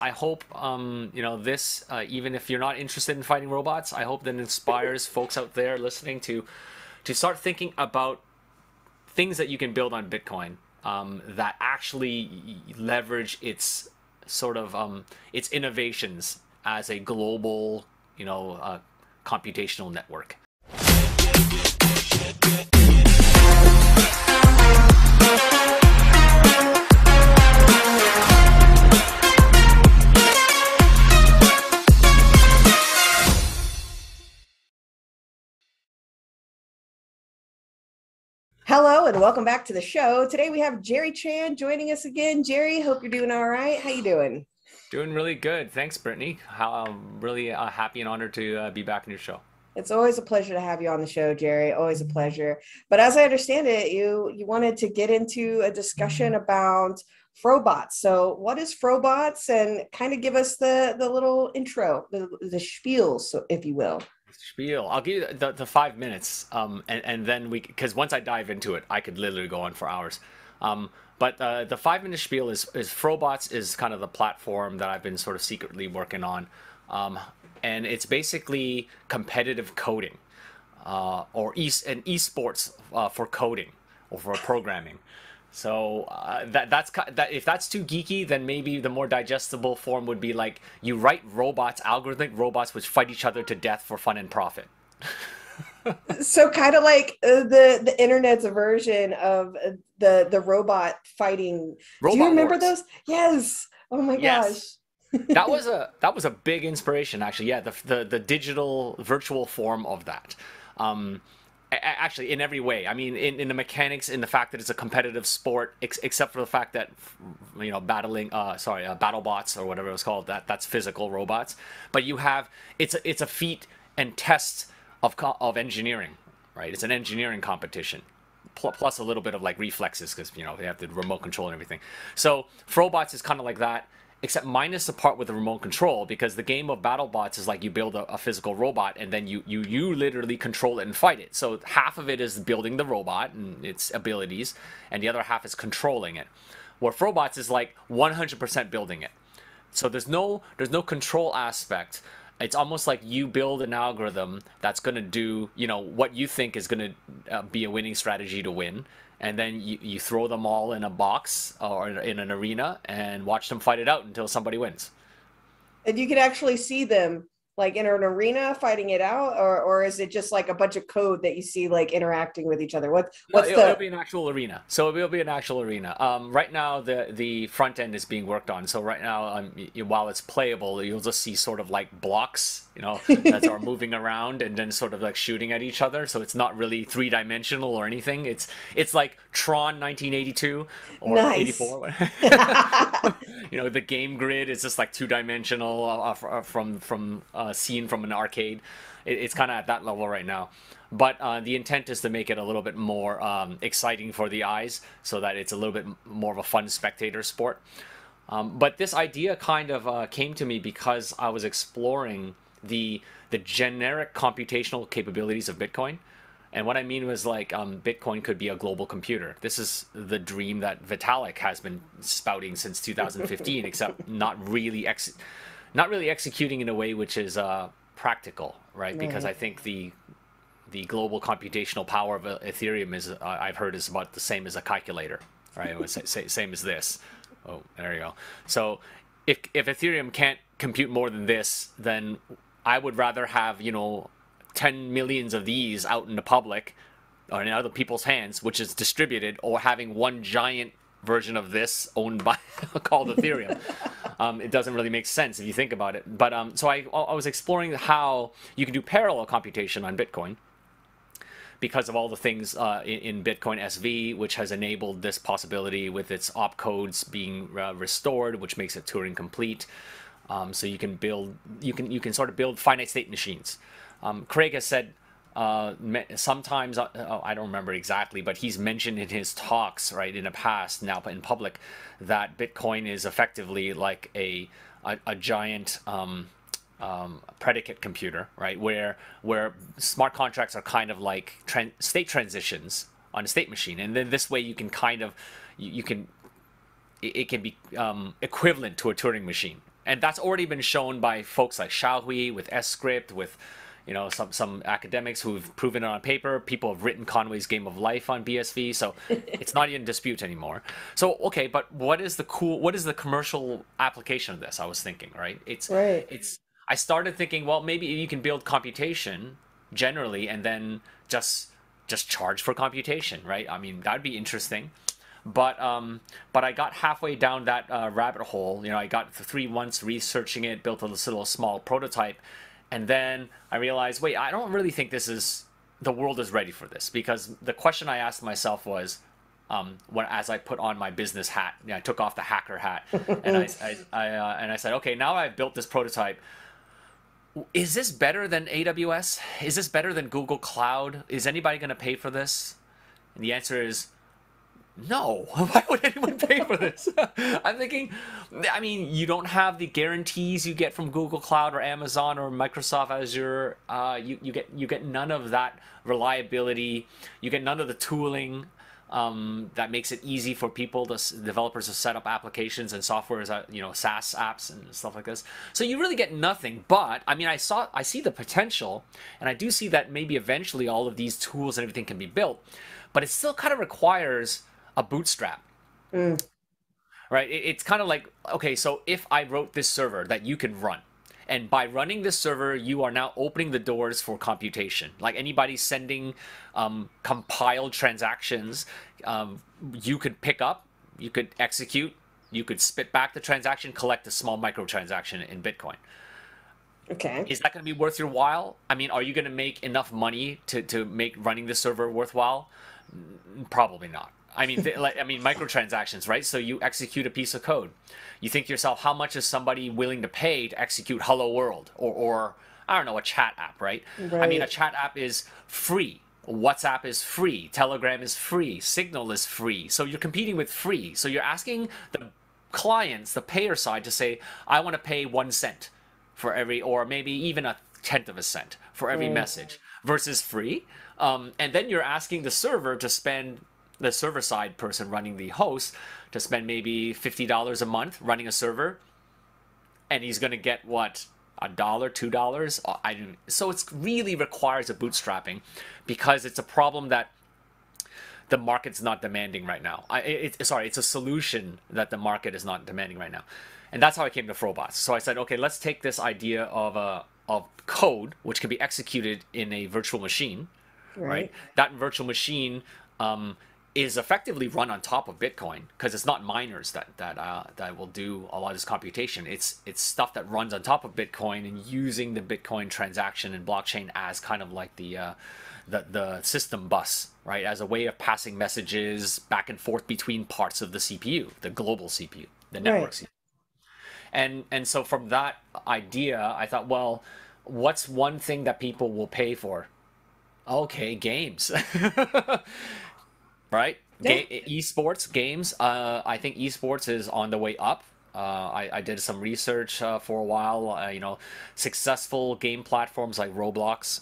I hope, um, you know, this, uh, even if you're not interested in fighting robots, I hope that inspires folks out there listening to, to start thinking about things that you can build on Bitcoin um, that actually leverage its sort of um, its innovations as a global, you know, uh, computational network. Hello and welcome back to the show. Today we have Jerry Chan joining us again. Jerry, hope you're doing all right. How you doing? Doing really good. Thanks, Brittany. How, I'm really uh, happy and honored to uh, be back in your show. It's always a pleasure to have you on the show, Jerry. Always a pleasure. But as I understand it, you you wanted to get into a discussion about Frobots. So, what is Frobots, and kind of give us the the little intro, the the spiel, so if you will spiel. I'll give you the, the five minutes, um, and, and then we because once I dive into it, I could literally go on for hours. Um, but uh, the five minute spiel is is Frobots is kind of the platform that I've been sort of secretly working on, um, and it's basically competitive coding, uh, or e and esports uh, for coding or for programming. So uh, that that's that. If that's too geeky, then maybe the more digestible form would be like you write robots, algorithmic robots, which fight each other to death for fun and profit. so kind of like uh, the the internet's version of uh, the the robot fighting. Robot Do you remember wars. those? Yes. Oh my yes. gosh. that was a that was a big inspiration actually. Yeah, the the the digital virtual form of that. Um, actually in every way. I mean in, in the mechanics in the fact that it's a competitive sport ex- except for the fact that you know battling uh sorry uh, battle bots or whatever it was called that that's physical robots. But you have it's a, it's a feat and test of of engineering right? It's an engineering competition plus a little bit of like reflexes because you know they have the remote control and everything. So Frobots is kind of like that except minus the part with the remote control because the game of BattleBots is like you build a, a, physical robot and then you you you literally control it and fight it. So half of it is building the robot and its abilities, and the other half is controlling it. Where Frobots is like 100% building it. So there's no there's no control aspect. It's almost like you build an algorithm that's going to do, you know, what you think is going to uh, be a winning strategy to win and then you, you throw them all in a box or in an arena and watch them fight it out until somebody wins. And you can actually see them like in an arena fighting it out or or is it just like a bunch of code that you see like interacting with each other? What what's no, it'll, the... it'll be an actual arena. So it'll be an actual arena. Um, right now the the front end is being worked on. So right now um, while it's playable you'll just see sort of like blocks you know that are moving around and then sort of like shooting at each other. So it's not really three-dimensional or anything. It's it's like tron 1982 or nice. 84 you know the game grid is just like two-dimensional uh, uh from from uh, uh, scene from an arcade. It, it's kind of at that level right now. But uh, the intent is to make it a little bit more um, exciting for the eyes so that it's a little bit more of a fun spectator sport. Um, but this idea kind of uh, came to me because I was exploring the the generic computational capabilities of Bitcoin. And what I mean was like um, Bitcoin could be a global computer. This is the dream that Vitalik has been spouting since 2015, except not really ex- not really executing in a way which is uh, practical, right? Because I think the the global computational power of Ethereum is uh, I've heard is about the same as a calculator, right? Same as this. Oh, there you go. So if if Ethereum can't compute more than this, then I would rather have you know 10 millions of these out in the public or in other people's hands, which is distributed, or having one giant version of this owned by called Ethereum. um, it doesn't really make sense if you think about it. But um, so I, I was exploring how you can do parallel computation on Bitcoin because of all the things uh, in, in, Bitcoin SV, which has enabled this possibility with its opcodes being uh, restored, which makes it Turing complete. Um, so you can build, you can you can sort of build finite state machines. Um, Craig has said uh, sometimes uh, oh, I don't remember exactly, but he's mentioned in his talks, right, in the past, now in public, that Bitcoin is effectively like a a, a giant um, um, predicate computer, right, where where smart contracts are kind of like state transitions on a state machine, and then this way you can kind of you, you can it, it can be um, equivalent to a Turing machine. And that's already been shown by folks like Xiaohui with sCrypt with you know some some academics who've proven it on paper. People have written conway's game of life on bsv so it's not in dispute anymore. So okay but what is the cool what is the commercial application of this i was thinking right? It's right. it's i started thinking well maybe you can build computation generally and then just just charge for computation right? I mean that'd be interesting. But um, but I got halfway down that uh, rabbit hole. You know, I got three months researching it, built a little small prototype, and then I realized, wait, I don't really think this is the world is ready for this because the question I asked myself was, um, when as I put on my business hat, you know, I took off the hacker hat, and I, I, I uh, and I said, okay, now I've built this prototype. Is this better than AWS? Is this better than Google Cloud? Is anybody going to pay for this? And the answer is no why would anyone pay for this i'm thinking i mean you don't have the guarantees you get from google cloud or amazon or microsoft azure uh, you, you get you get none of that reliability you get none of the tooling um, that makes it easy for people to developers to set up applications and software you know SaaS apps and stuff like this. So you really get nothing. But I mean, I saw I see the potential, and I do see that maybe eventually all of these tools and everything can be built. But it still kind of requires a bootstrap. Mm. Right? It, it's kind of like, okay, so if I wrote this server that you can run, and by running this server, you are now opening the doors for computation. Like anybody sending um, compiled transactions, um, you could pick up, you could execute, you could spit back the transaction, collect a small microtransaction in Bitcoin. Okay. Is that going to be worth your while? I mean, are you going to make enough money to, to make running the server worthwhile? Probably not. I mean, th- like I mean, microtransactions, right? So you execute a piece of code. You think to yourself, how much is somebody willing to pay to execute Hello World or, or I don't know, a chat app, right? right? I mean, a chat app is free. WhatsApp is free. Telegram is free. Signal is free. So you're competing with free. So you're asking the clients, the payer side, to say, I want to pay one cent for every, or maybe even a tenth of a cent for every message versus free. Um, and then you're asking the server to spend the server side person running the host to spend maybe $50 a month running a server and he's going to get what a dollar two dollars? I do so it really requires a bootstrapping because it's a problem that the market's not demanding right now. I, it, sorry it's a solution that the market is not demanding right now. And that's how i came to frobots so i said okay let's take this idea of a of code which can be executed in a virtual machine right, right? that virtual machine um, is effectively run on top of Bitcoin because it's not miners that that uh, that will do a lot of this computation. It's it's stuff that runs on top of Bitcoin and using the Bitcoin transaction and blockchain as kind of like the uh, the the system bus, right? As a way of passing messages back and forth between parts of the CPU, the global CPU, the network right. CPU. And and so from that idea, I thought, well, what's one thing that people will pay for? Okay, games. right? Yeah. Ga- esports games. Uh, I think esports is on the way up. Uh, I, I, did some research uh, for a while. Uh, you know, successful game platforms like Roblox,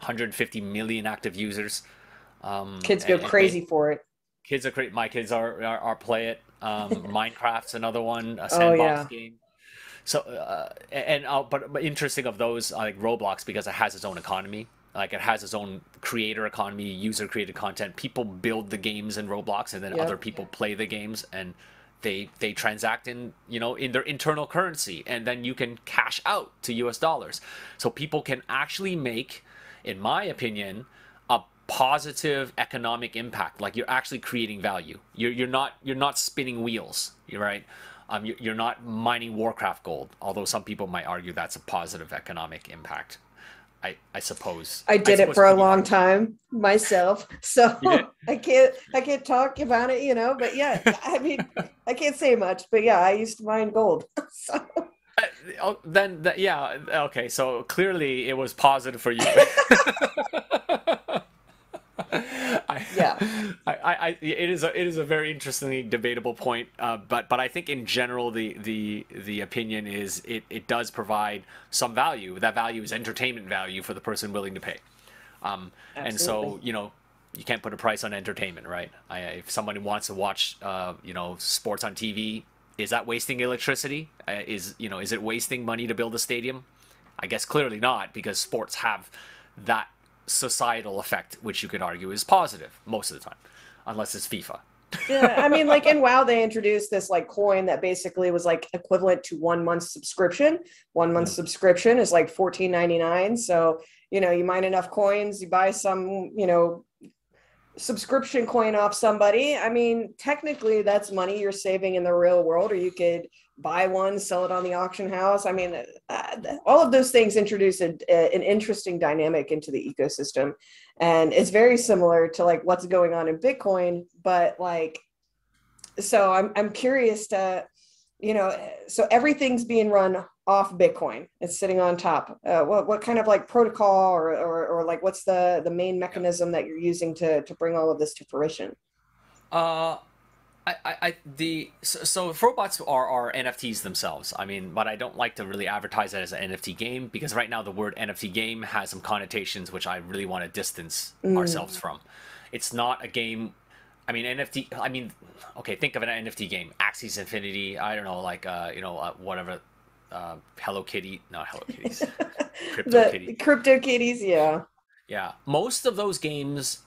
150 million active users. Um, kids go and, crazy and they, for it. Kids are great. My kids are are, are play it. Um, Minecraft's another one, a sandbox oh, yeah. game. So uh, and uh, but, but interesting of those like Roblox because it has its own economy like it has its own creator economy user created content. People build the games in roblox and then yep. other people play the games and they they transact in you know in their internal currency and then you can cash out to us dollars. So people can actually make in my opinion a positive economic impact. Like you're actually creating value. You're, you're not you're not spinning wheels you're right? Um, you're not mining warcraft gold although some people might argue that's a positive economic impact I, I suppose. I did I it for a long time myself, so I can't I can't talk about it, you know. But yeah, I mean, I can't say much, but yeah, I used to mine gold. So. Uh, oh, then, yeah, okay. So clearly, it was positive for you. I, yeah, I, I, it is a, it is a very interestingly debatable point, uh, but but I think in general the the the opinion is it, it does provide some value. That value is entertainment value for the person willing to pay, um, and so you know you can't put a price on entertainment, right? I, if someone wants to watch uh, you know sports on TV, is that wasting electricity? Uh, is you know is it wasting money to build a stadium? I guess clearly not because sports have that societal effect, which you could argue is positive most of the time, unless it's FIFA. yeah, I mean, like in WoW, they introduced this like coin that basically was like equivalent to one month subscription. One month mm. subscription is like fourteen ninety nine. So you know, you mine enough coins, you buy some, you know, subscription coin off somebody. I mean, technically, that's money you're saving in the real world, or you could buy one, sell it on the auction house. I mean, uh, all of those things introduce a, a, an interesting dynamic into the ecosystem. And it's very similar to like what's going on in Bitcoin, but like, so I'm, I'm curious to, you know, so everything's being run off Bitcoin. It's sitting on top. Uh, what, what kind of like protocol or, or, or like what's the, the main mechanism that you're using to, to bring all of this to fruition? Uh, I, I, the so, so Frobots are, are NFTs themselves. I mean, but I don't like to really advertise it as an NFT game because right now the word NFT game has some connotations which I really want to distance mm. ourselves from. It's not a game. I mean, NFT. I mean, okay, think of an NFT game, Axie Infinity. I don't know, like uh, you know, uh, whatever. Uh, Hello Kitty, not Hello Kitties, Crypto Kitty, Crypto Kitties, yeah. Yeah, most of those games,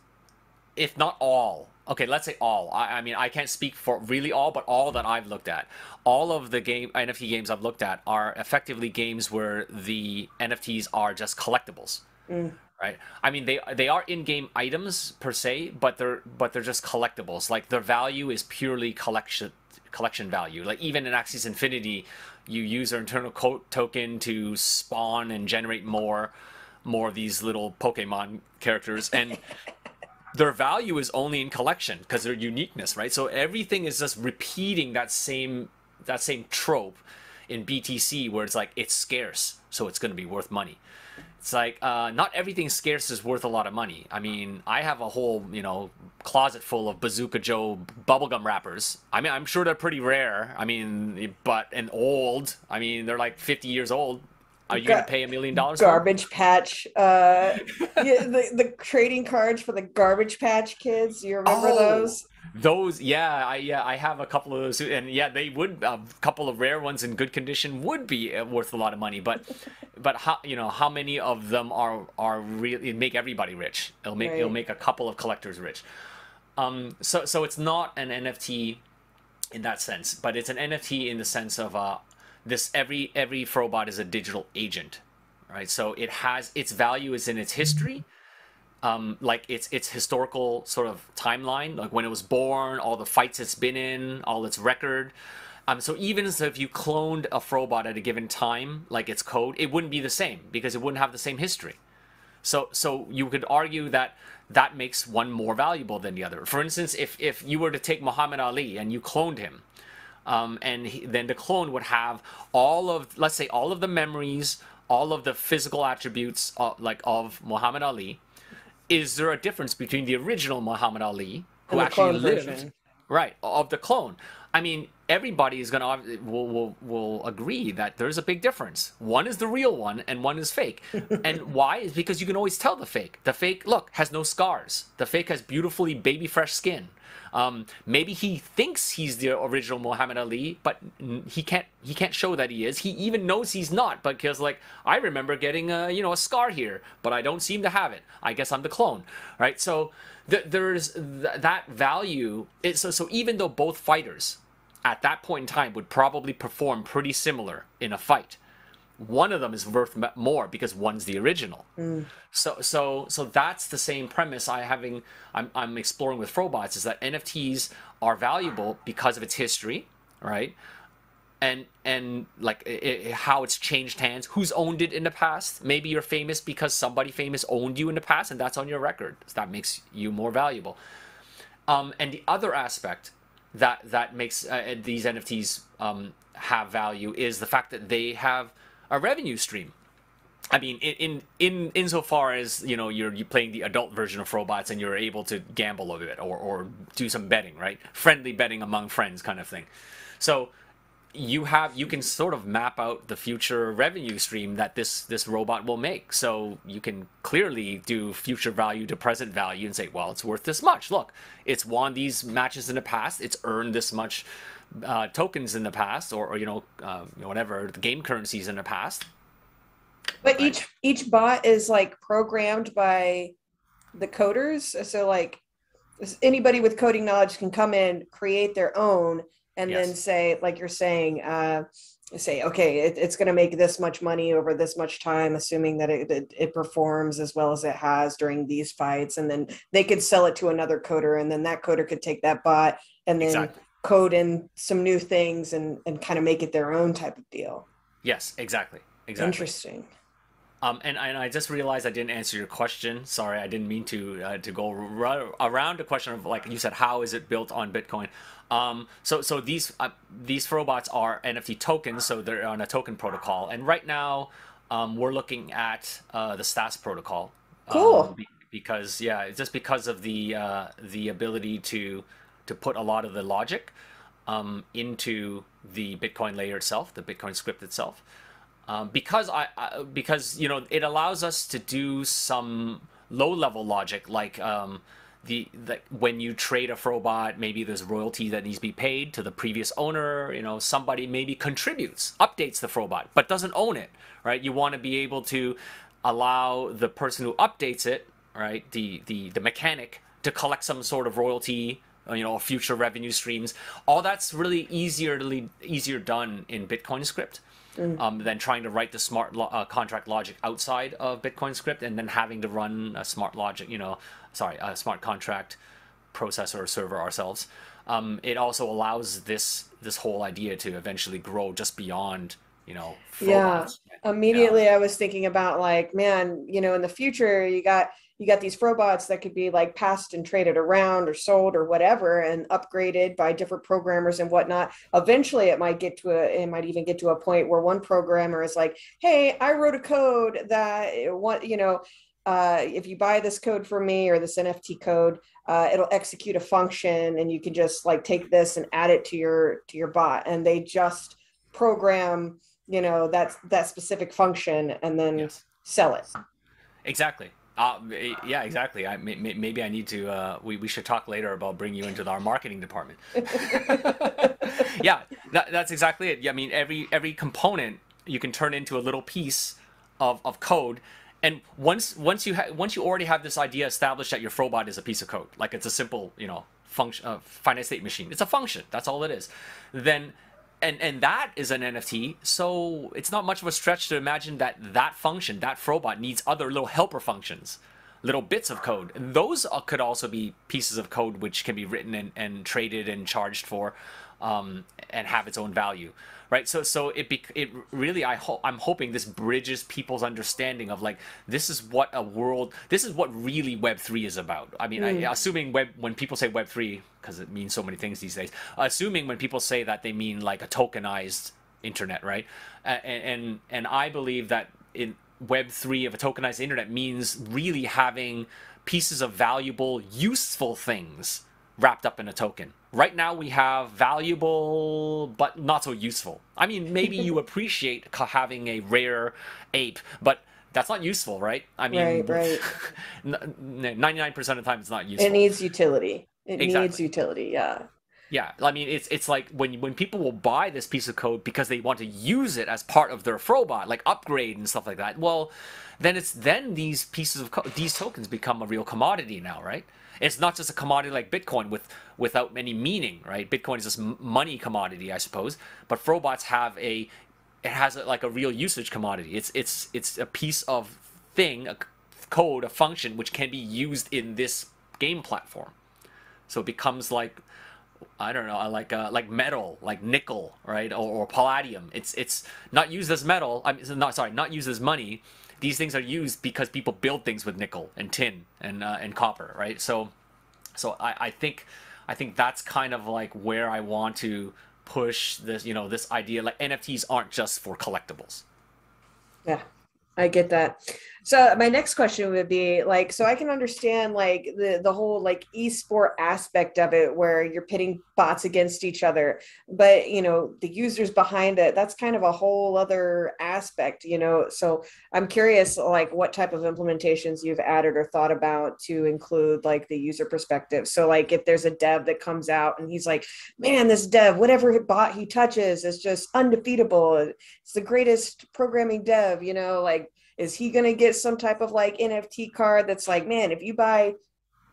if not all, okay, let's say all. I, I, mean, I can't speak for really all, but all that I've looked at, all of the game NFT games I've looked at are effectively games where the NFTs are just collectibles. Mm. Right. I mean, they they are in-game items per se, but they're but they're just collectibles. Like their value is purely collection collection value. Like even in Axie Infinity, you use their internal code token to spawn and generate more more of these little Pokemon characters and their value is only in collection because their uniqueness, right? So everything is just repeating that same that same trope in BTC where it's like it's scarce, so it's going to be worth money. It's like uh, not everything scarce is worth a lot of money. I mean, I have a whole you know closet full of Bazooka Joe bubblegum wrappers. I mean, I'm sure they're pretty rare. I mean, but and old. I mean, they're like 50 years old. Are you going to pay a million dollars? Garbage Patch. Uh, yeah, the the trading cards for the Garbage Patch Kids. You remember oh, those? Those, yeah, I yeah, I have a couple of those, and yeah, they would a couple of rare ones in good condition would be uh, worth a lot of money. But, but how you know how many of them are are really make everybody rich? It'll make right. it'll make a couple of collectors rich. Um, so so it's not an NFT in that sense, but it's an NFT in the sense of uh, this every every Frobot is a digital agent, right? So it has its value is in its history, um, like its its historical sort of timeline, like when it was born, all the fights it's been in, all its record. Um, so even so if you cloned a Frobot at a given time, like its code, it wouldn't be the same because it wouldn't have the same history. So so you could argue that that makes one more valuable than the other. For instance, if if you were to take Muhammad Ali and you cloned him, um, and he, then the clone would have all of, let's say, all of the memories, all of the physical attributes, of, uh, like of Muhammad Ali. Is there a difference between the original Muhammad Ali, who actually lived, version. right, of the clone? I mean, everybody is gonna will, will will agree that there's a big difference. One is the real one, and one is fake. and why is because you can always tell the fake. The fake, look, has no scars. The fake has beautifully baby fresh skin. Um, maybe he thinks he's the original Muhammad Ali, but he can't he can't show that he is. He even knows he's not, but because like I remember getting a you know a scar here, but I don't seem to have it. I guess I'm the clone, right? So th- there's th- that value. It, so so even though both fighters at that point in time would probably perform pretty similar in a fight one of them is worth more because one's the original. Mm. So so so that's the same premise I having I'm I'm exploring with Frobots is that NFTs are valuable because of its history, right? And and like it, it, how it's changed hands, who's owned it in the past. Maybe you're famous because somebody famous owned you in the past, and that's on your record. So that makes you more valuable. Um, and the other aspect that that makes uh, these NFTs um, have value is the fact that they have a revenue stream. I mean, in in in insofar as you know you're you playing the adult version of robots and you're able to gamble a bit or or do some betting, right? Friendly betting among friends, kind of thing. So you have you can sort of map out the future revenue stream that this this robot will make. So you can clearly do future value to present value and say, well, it's worth this much. Look, it's won these matches in the past. It's earned this much uh, tokens in the past, or, or you know, uh, whatever the game currencies in the past. But right. each each bot is like programmed by the coders. So like anybody with coding knowledge can come in, create their own, and yes. then say, like you're saying, uh, say, okay, it, it's going to make this much money over this much time, assuming that it, it, it, performs as well as it has during these fights. And then they could sell it to another coder, and then that coder could take that bot and then exactly. Code in some new things and, and kind of make it their own type of deal. Yes, exactly. Exactly. Interesting. Um, and, and I just realized I didn't answer your question. Sorry, I didn't mean to uh, to go r- around the question of like you said, how is it built on Bitcoin? Um, so so these uh, these robots are NFT tokens, so they're on a token protocol. And right now, um, we're looking at uh, the Stas protocol. Cool. Um, be- because yeah, just because of the uh, the ability to to put a lot of the logic um, into the Bitcoin layer itself, the Bitcoin script itself um, because I, I, because you know it allows us to do some low level logic like um, the, the when you trade a Frobot, maybe there's royalty that needs to be paid to the previous owner. You know, somebody maybe contributes, updates the Frobot, but doesn't own it. Right? You want to be able to allow the person who updates it, right, the the the mechanic, to collect some sort of royalty you know future revenue streams all that's really easier easier done in bitcoin script mm. um, than trying to write the smart lo- uh, contract logic outside of Bitcoin script and then having to run a smart logic, you know, sorry, a smart contract processor or server ourselves. Um, it also allows this this whole idea to eventually grow just beyond you know yeah immediately yeah. i was thinking about like man you know in the future you got you got these robots that could be like passed and traded around or sold or whatever and upgraded by different programmers and whatnot. Eventually it might get to a it might even get to a point where one programmer is like hey i wrote a code that what you know uh, if you buy this code from me or this nft code uh, it'll execute a function and you can just like take this and add it to your to your bot. And they just program you know that that specific function and then yes. sell it. Exactly uh, yeah, exactly. I, maybe I need to. Uh, we, we should talk later about bringing you into our marketing department. yeah, that, that's exactly it. I mean, every every component you can turn into a little piece of, of code, and once once you ha- once you already have this idea established that your Frobot is a piece of code, like it's a simple you know function uh, finite state machine. It's a function. That's all it is. Then and and that is an NFT. So it's not much of a stretch to imagine that that function, that Frobot, needs other little helper functions, little bits of code. And those could also be pieces of code which can be written and, and traded and charged for, um, and have its own value right? So so it be, it really i hope i'm hoping this bridges people's understanding of like this is what a world this is what really web 3 is about. I mean mm. I, assuming web when people say web 3 because it means so many things these days assuming when people say that they mean like a tokenized internet right? And and, and i believe that in web 3 of a tokenized internet means really having pieces of valuable useful things wrapped up in a token. Right now we have valuable but not so useful. I mean, maybe you appreciate having a rare ape, but that's not useful, right? I mean, right, right. 99% of the time it's not useful. It needs utility. It exactly. needs utility, yeah. Yeah, I mean it's it's like when when people will buy this piece of code because they want to use it as part of their Frobot, like upgrade and stuff like that. Well, then it's then these pieces of these tokens become a real commodity now, right? It's not just a commodity like Bitcoin with without any meaning, right? Bitcoin is just money commodity, I suppose. But Frobots have a it has a, like a real usage commodity. It's it's it's a piece of thing, a code, a function which can be used in this game platform. So it becomes like I don't know, like uh, like metal, like nickel, right, or, or palladium. It's it's not used as metal. I'm not sorry, not used as money these things are used because people build things with nickel and tin and uh, and copper, right? So, so I, I think I think that's kind of like where I want to push this, you know, this idea. Like NFTs aren't just for collectibles. Yeah, I get that. So my next question would be like, so I can understand like the the whole like esport aspect of it, where you're pitting bots against each other, but you know the users behind it, that's kind of a whole other aspect, you know. So I'm curious, like what type of implementations you've added or thought about to include like the user perspective. So like if there's a dev that comes out and he's like, man, this dev, whatever bot he touches is just undefeatable. It's the greatest programming dev, you know, like is he going to get some type of like nft card that's like man if you buy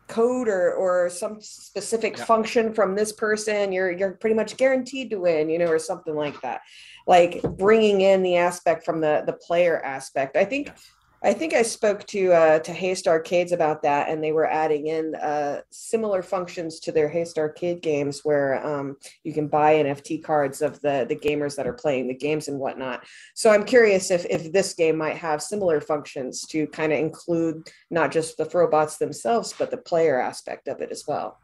code or or some specific yeah. function from this person you're you're pretty much guaranteed to win you know or something like that. Like bringing in the aspect from the the player aspect. I think I think I spoke to uh, to Haste Arcades about that, and they were adding in uh, similar functions to their Haste Arcade games, where um, you can buy NFT cards of the the gamers that are playing the games and whatnot. So I'm curious if if this game might have similar functions to kind of include not just the Frobots themselves, but the player aspect of it as well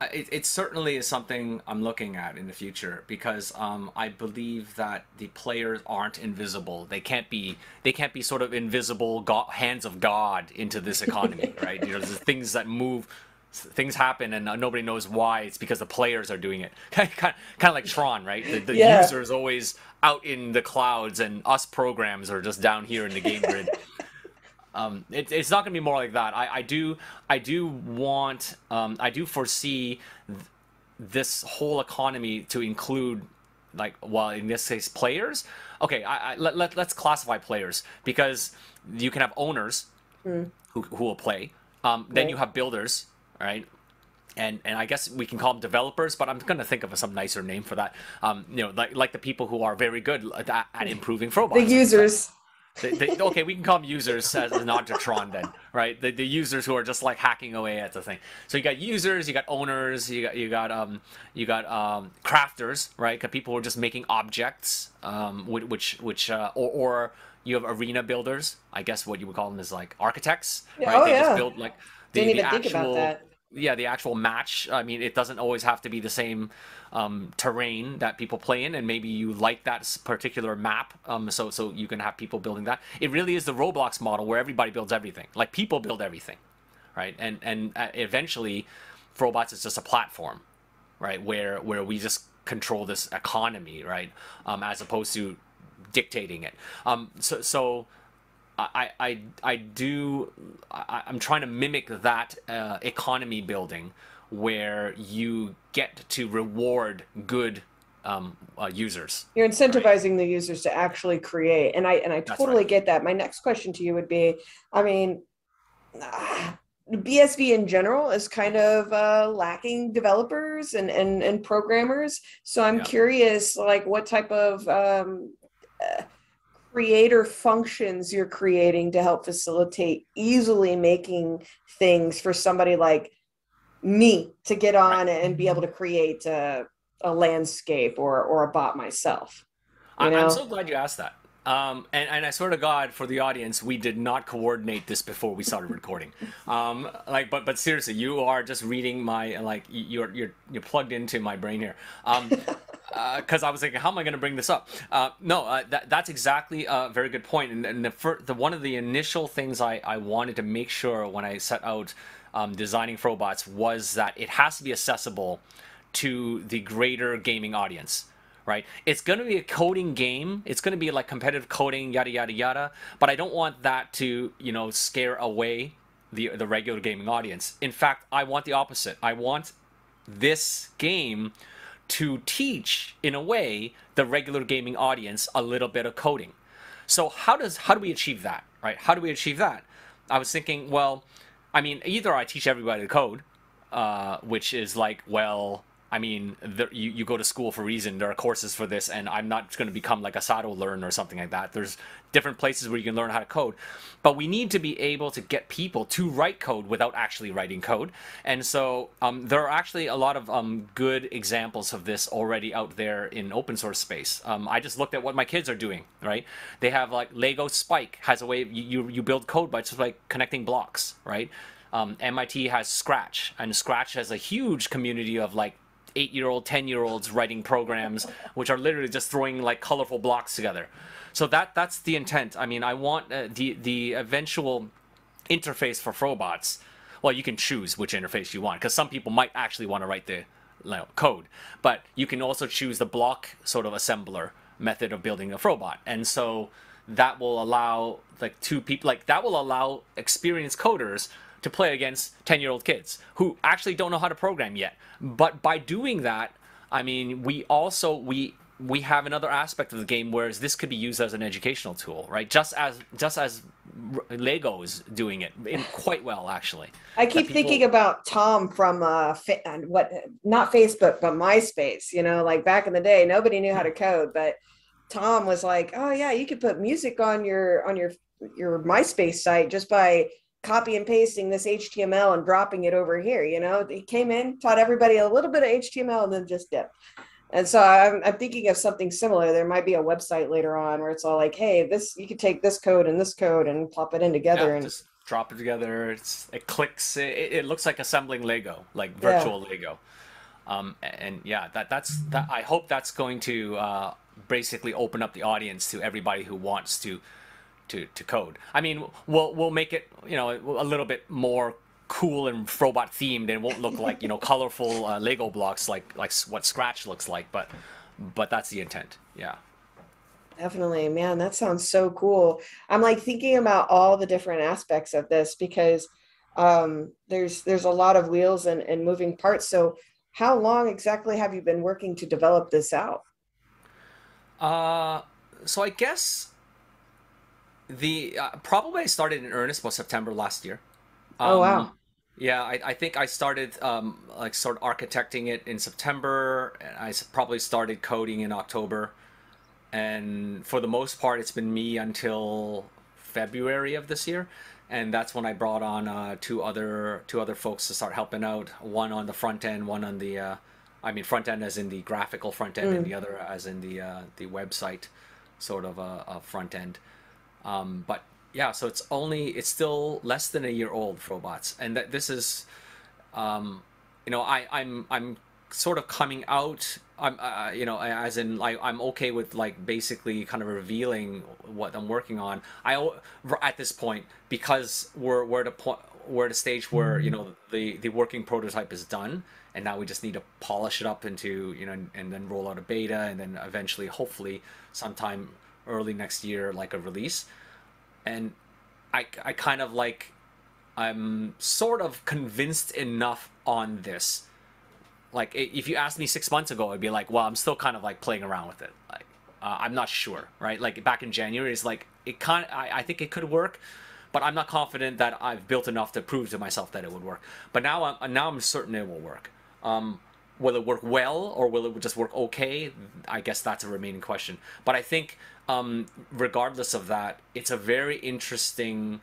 it, it certainly is something I'm looking at in the future because um, I believe that the players aren't invisible. They can't be. They can't be sort of invisible God, hands of God into this economy, right? You know, there's things that move. Things happen and nobody knows why. It's because the players are doing it. kind, of, kind of like Tron, right? The, the yeah. user is always out in the clouds, and us programs are just down here in the game grid. Um, it, it's not going to be more like that. I, I do I do want um, I do foresee th- this whole economy to include like well in this case players. Okay, I, I let, let let's classify players because you can have owners mm. who, who will play. Um, then right. you have builders, right? and and I guess we can call them developers, but I'm going to think of some nicer name for that. Um, you know, like like the people who are very good at, at improving Frobots. The users. They, they, okay, we can call them users as a nod Tron then, right? The, the users who are just like hacking away at the thing. So you got users, you got owners, you got you got um you got um crafters, right? Because people who are just making objects, um which which uh, or or you have arena builders. I guess what you would call them is like architects, right? Oh, they yeah. just build like the, Didn't even the think actual, about that yeah the actual match i mean it doesn't always have to be the same um, terrain that people play in and maybe you like that particular map um, so so you can have people building that. It really is the roblox model where everybody builds everything. Like people build everything right? And and uh, eventually robots is just a platform right? Where where we just control this economy right? Um, as opposed to dictating it. Um, so so I, I, I do I, am trying to mimic that uh, economy building where you get to reward good um, uh, users. You're incentivizing right? the users to actually create, and I and I totally right. get that. My next question to you would be, I mean, ah, BSV in general is kind of uh, lacking developers and, and and programmers. So I'm yeah. curious, like, what type of um, uh, creator functions you're creating to help facilitate easily making things for somebody like me to get on and be able to create a, a landscape or, or a bot myself. You know? I'm so glad you asked that. Um, and, and I swear to God, for the audience, we did not coordinate this before we started recording. Um, like, but but seriously, you are just reading my like you're you're you're plugged into my brain here. Um, because uh, I was thinking, how am I going to bring this up? Uh, no, uh, that, that's exactly a very good point. And, and the, fir- the one of the initial things I, I wanted to make sure when I set out um, designing Frobots was that it has to be accessible to the greater gaming audience. Right, it's going to be a coding game. It's going to be like competitive coding, yada yada yada. But I don't want that to, you know, scare away the the regular gaming audience. In fact, I want the opposite. I want this game to teach in a way the regular gaming audience a little bit of coding. So how does how do we achieve that? Right? How do we achieve that? I was thinking, well, I mean, either I teach everybody to code, uh, which is like, well, I mean, the, you, you go to school for a reason. There are courses for this, and I'm not going to become like a Sato learn or something like that. There's different places where you can learn how to code. But we need to be able to get people to write code without actually writing code. And so um, there are actually a lot of um, good examples of this already out there in open source space. Um, I just looked at what my kids are doing, right? They have like Lego Spike has a way, you, you build code by just like connecting blocks, right? Um, MIT has Scratch, and Scratch has a huge community of like eight year old, 10 year olds writing programs, which are literally just throwing like colorful blocks together. So that that's the intent. I mean, I want uh, the the eventual interface for Frobots. Well, you can choose which interface you want because some people might actually want to write the code, but you can also choose the block sort of assembler method of building a Frobot, and so that will allow like two people like that will allow experienced coders to play against 10 year old kids who actually don't know how to program yet. But by doing that i mean we also we we have another aspect of the game whereas this could be used as an educational tool right? Just as just as lego is doing it in quite well actually. I keep people... thinking about tom from uh what not facebook but myspace you know? Like back in the day nobody knew how to code but tom was like oh yeah you could put music on your on your your myspace site just by copy and pasting this html and dropping it over here you know he came in taught everybody a little bit of html and then just dipped and so I'm, I'm thinking of something similar. There might be a website later on where it's all like, hey, this you could take this code and this code and plop it in together yeah, and just drop it together. It's, it clicks. It, it looks like assembling Lego, like virtual yeah. Lego. Um, and yeah, that that's that. I hope that's going to uh, basically open up the audience to everybody who wants to to to code. I mean, we'll we'll make it you know a little bit more cool and robot themed and won't look like you know colorful uh, Lego blocks like like what Scratch looks like. But but that's the intent. Yeah. Definitely, man. That sounds so cool. I'm like thinking about all the different aspects of this because um, there's there's a lot of wheels and, and moving parts. So how long exactly have you been working to develop this out? Uh, so I guess the uh, probably I started in earnest about September last year. Um, oh wow! Um, yeah, I, I think I started um, like sort of architecting it in September, and I probably started coding in October, and for the most part, it's been me until February of this year, and that's when I brought on uh, two other two other folks to start helping out. One on the front end, one on the, uh, I mean front end as in the graphical front end, mm. and the other as in the uh, the website sort of a, a front end. Um, but yeah, so it's only it's still less than a year old, Frobots, and that this is, um, you know, I I'm I'm sort of coming out. I'm uh, you know as in like I'm okay with like basically kind of revealing what I'm working on. I at this point because we're we're at a point we're at a stage where you know the the working prototype is done and now we just need to polish it up into you know and, and then roll out a beta and then eventually hopefully sometime early next year like a release and I I kind of like I'm sort of convinced enough on this. Like if you asked me six months ago, I'd be like, well, I'm still kind of like playing around with it. Like uh, I'm not sure, right? Like back in January, it's like it kind. I, I think it could work, but I'm not confident that I've built enough to prove to myself that it would work. But now I'm now I'm certain it will work. Um, will it work well or will it just work okay? I guess that's a remaining question. But I think um, regardless of that, it's a very interesting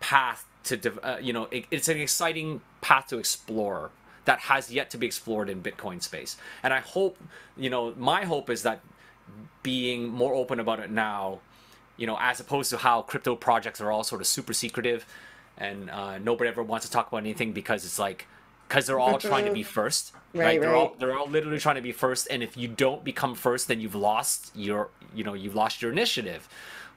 path to, uh, you know, it, it's an exciting path to explore that has yet to be explored in Bitcoin space. And I hope, you know, my hope is that being more open about it now, you know, as opposed to how crypto projects are all sort of super secretive and uh, nobody ever wants to talk about anything because it's like because they're all trying to be mm-hmm. first. Right, right? They're right. all they're all literally trying to be first, and if you don't become first, then you've lost your you know you've lost your initiative.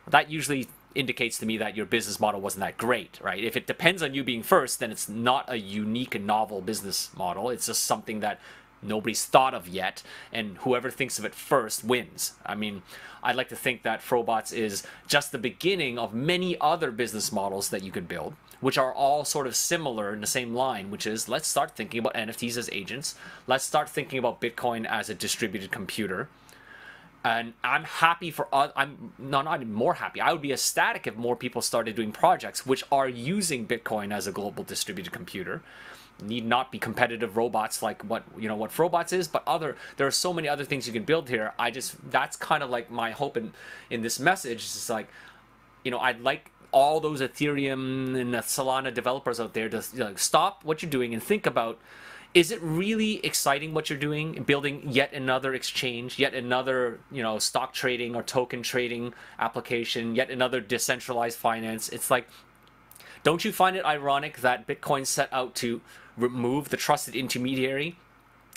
That usually indicates to me that your business model wasn't that great, right? If it depends on you being first, then it's not a unique and novel business model. It's just something that nobody's thought of yet, and whoever thinks of it first wins. I mean, I'd like to think that Frobots is just the beginning of many other business models that you could build, which are all sort of similar in the same line, which is let's start thinking about NFTs as agents. Let's start thinking about Bitcoin as a distributed computer. And I'm happy for, I'm not, not more happy. I would be ecstatic if more people started doing projects which are using Bitcoin as a global distributed computer need not be competitive robots like what you know what Frobots is, but other there are so many other things you can build here. I just that's kind of like my hope in in this message. It's like, you know, I'd like all those Ethereum and Solana developers out there to stop what you're doing and think about is it really exciting what you're doing building yet another exchange yet another you know stock trading or token trading application yet another decentralized finance? It's like don't you find it ironic that bitcoin set out to remove the trusted intermediary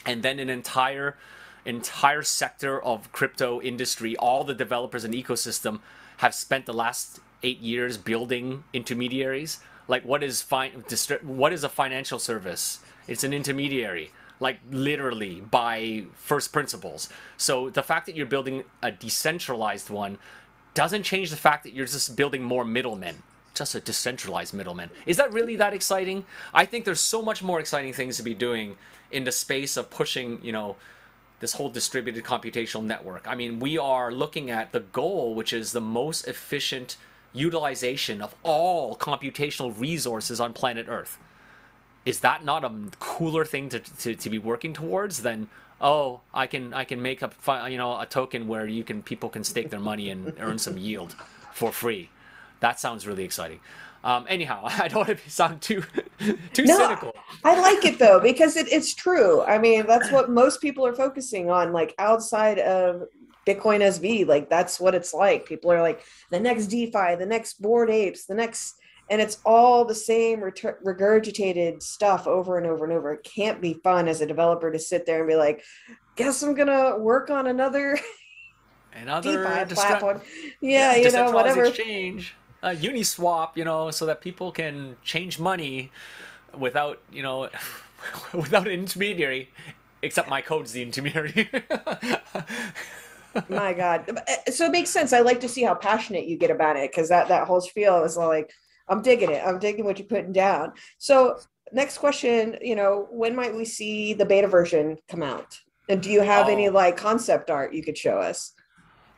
and then an entire entire sector of crypto industry, all the developers and ecosystem have spent the last eight years building intermediaries. Like what is fine? What is a financial service? It's an intermediary, like literally by first principles. So the fact that you're building a decentralized one doesn't change the fact that you're just building more middlemen just a decentralized middleman. Is that really that exciting? I think there's so much more exciting things to be doing in the space of pushing, you know, this whole distributed computational network. I mean, we are looking at the goal, which is the most efficient utilization of all computational resources on planet Earth. Is that not a cooler thing to, to, to be working towards than oh I can I can make a you know a token where you can people can stake their money and earn some yield for free. That sounds really exciting. Um, anyhow, I don't want to sound too too no, cynical. I like it though because it, it's true. I mean, that's what most people are focusing on. Like outside of Bitcoin SV, like that's what it's like. People are like the next DeFi, the next Bored Apes, the next, and it's all the same regurgitated stuff over and over and over. It can't be fun as a developer to sit there and be like, "Guess I'm gonna work on another." Another DeFi platform. Yeah, yeah you know, whatever. Exchange uh, Uniswap, you know, so that people can change money without, you know, without an intermediary. Except my code's the intermediary. my God, uh, so it makes sense. I like to see how passionate you get about it because that that whole spiel is like, I'm digging it. I'm digging what you're putting down. So next question, you know, when might we see the beta version come out? And do you have oh. any like concept art you could show us?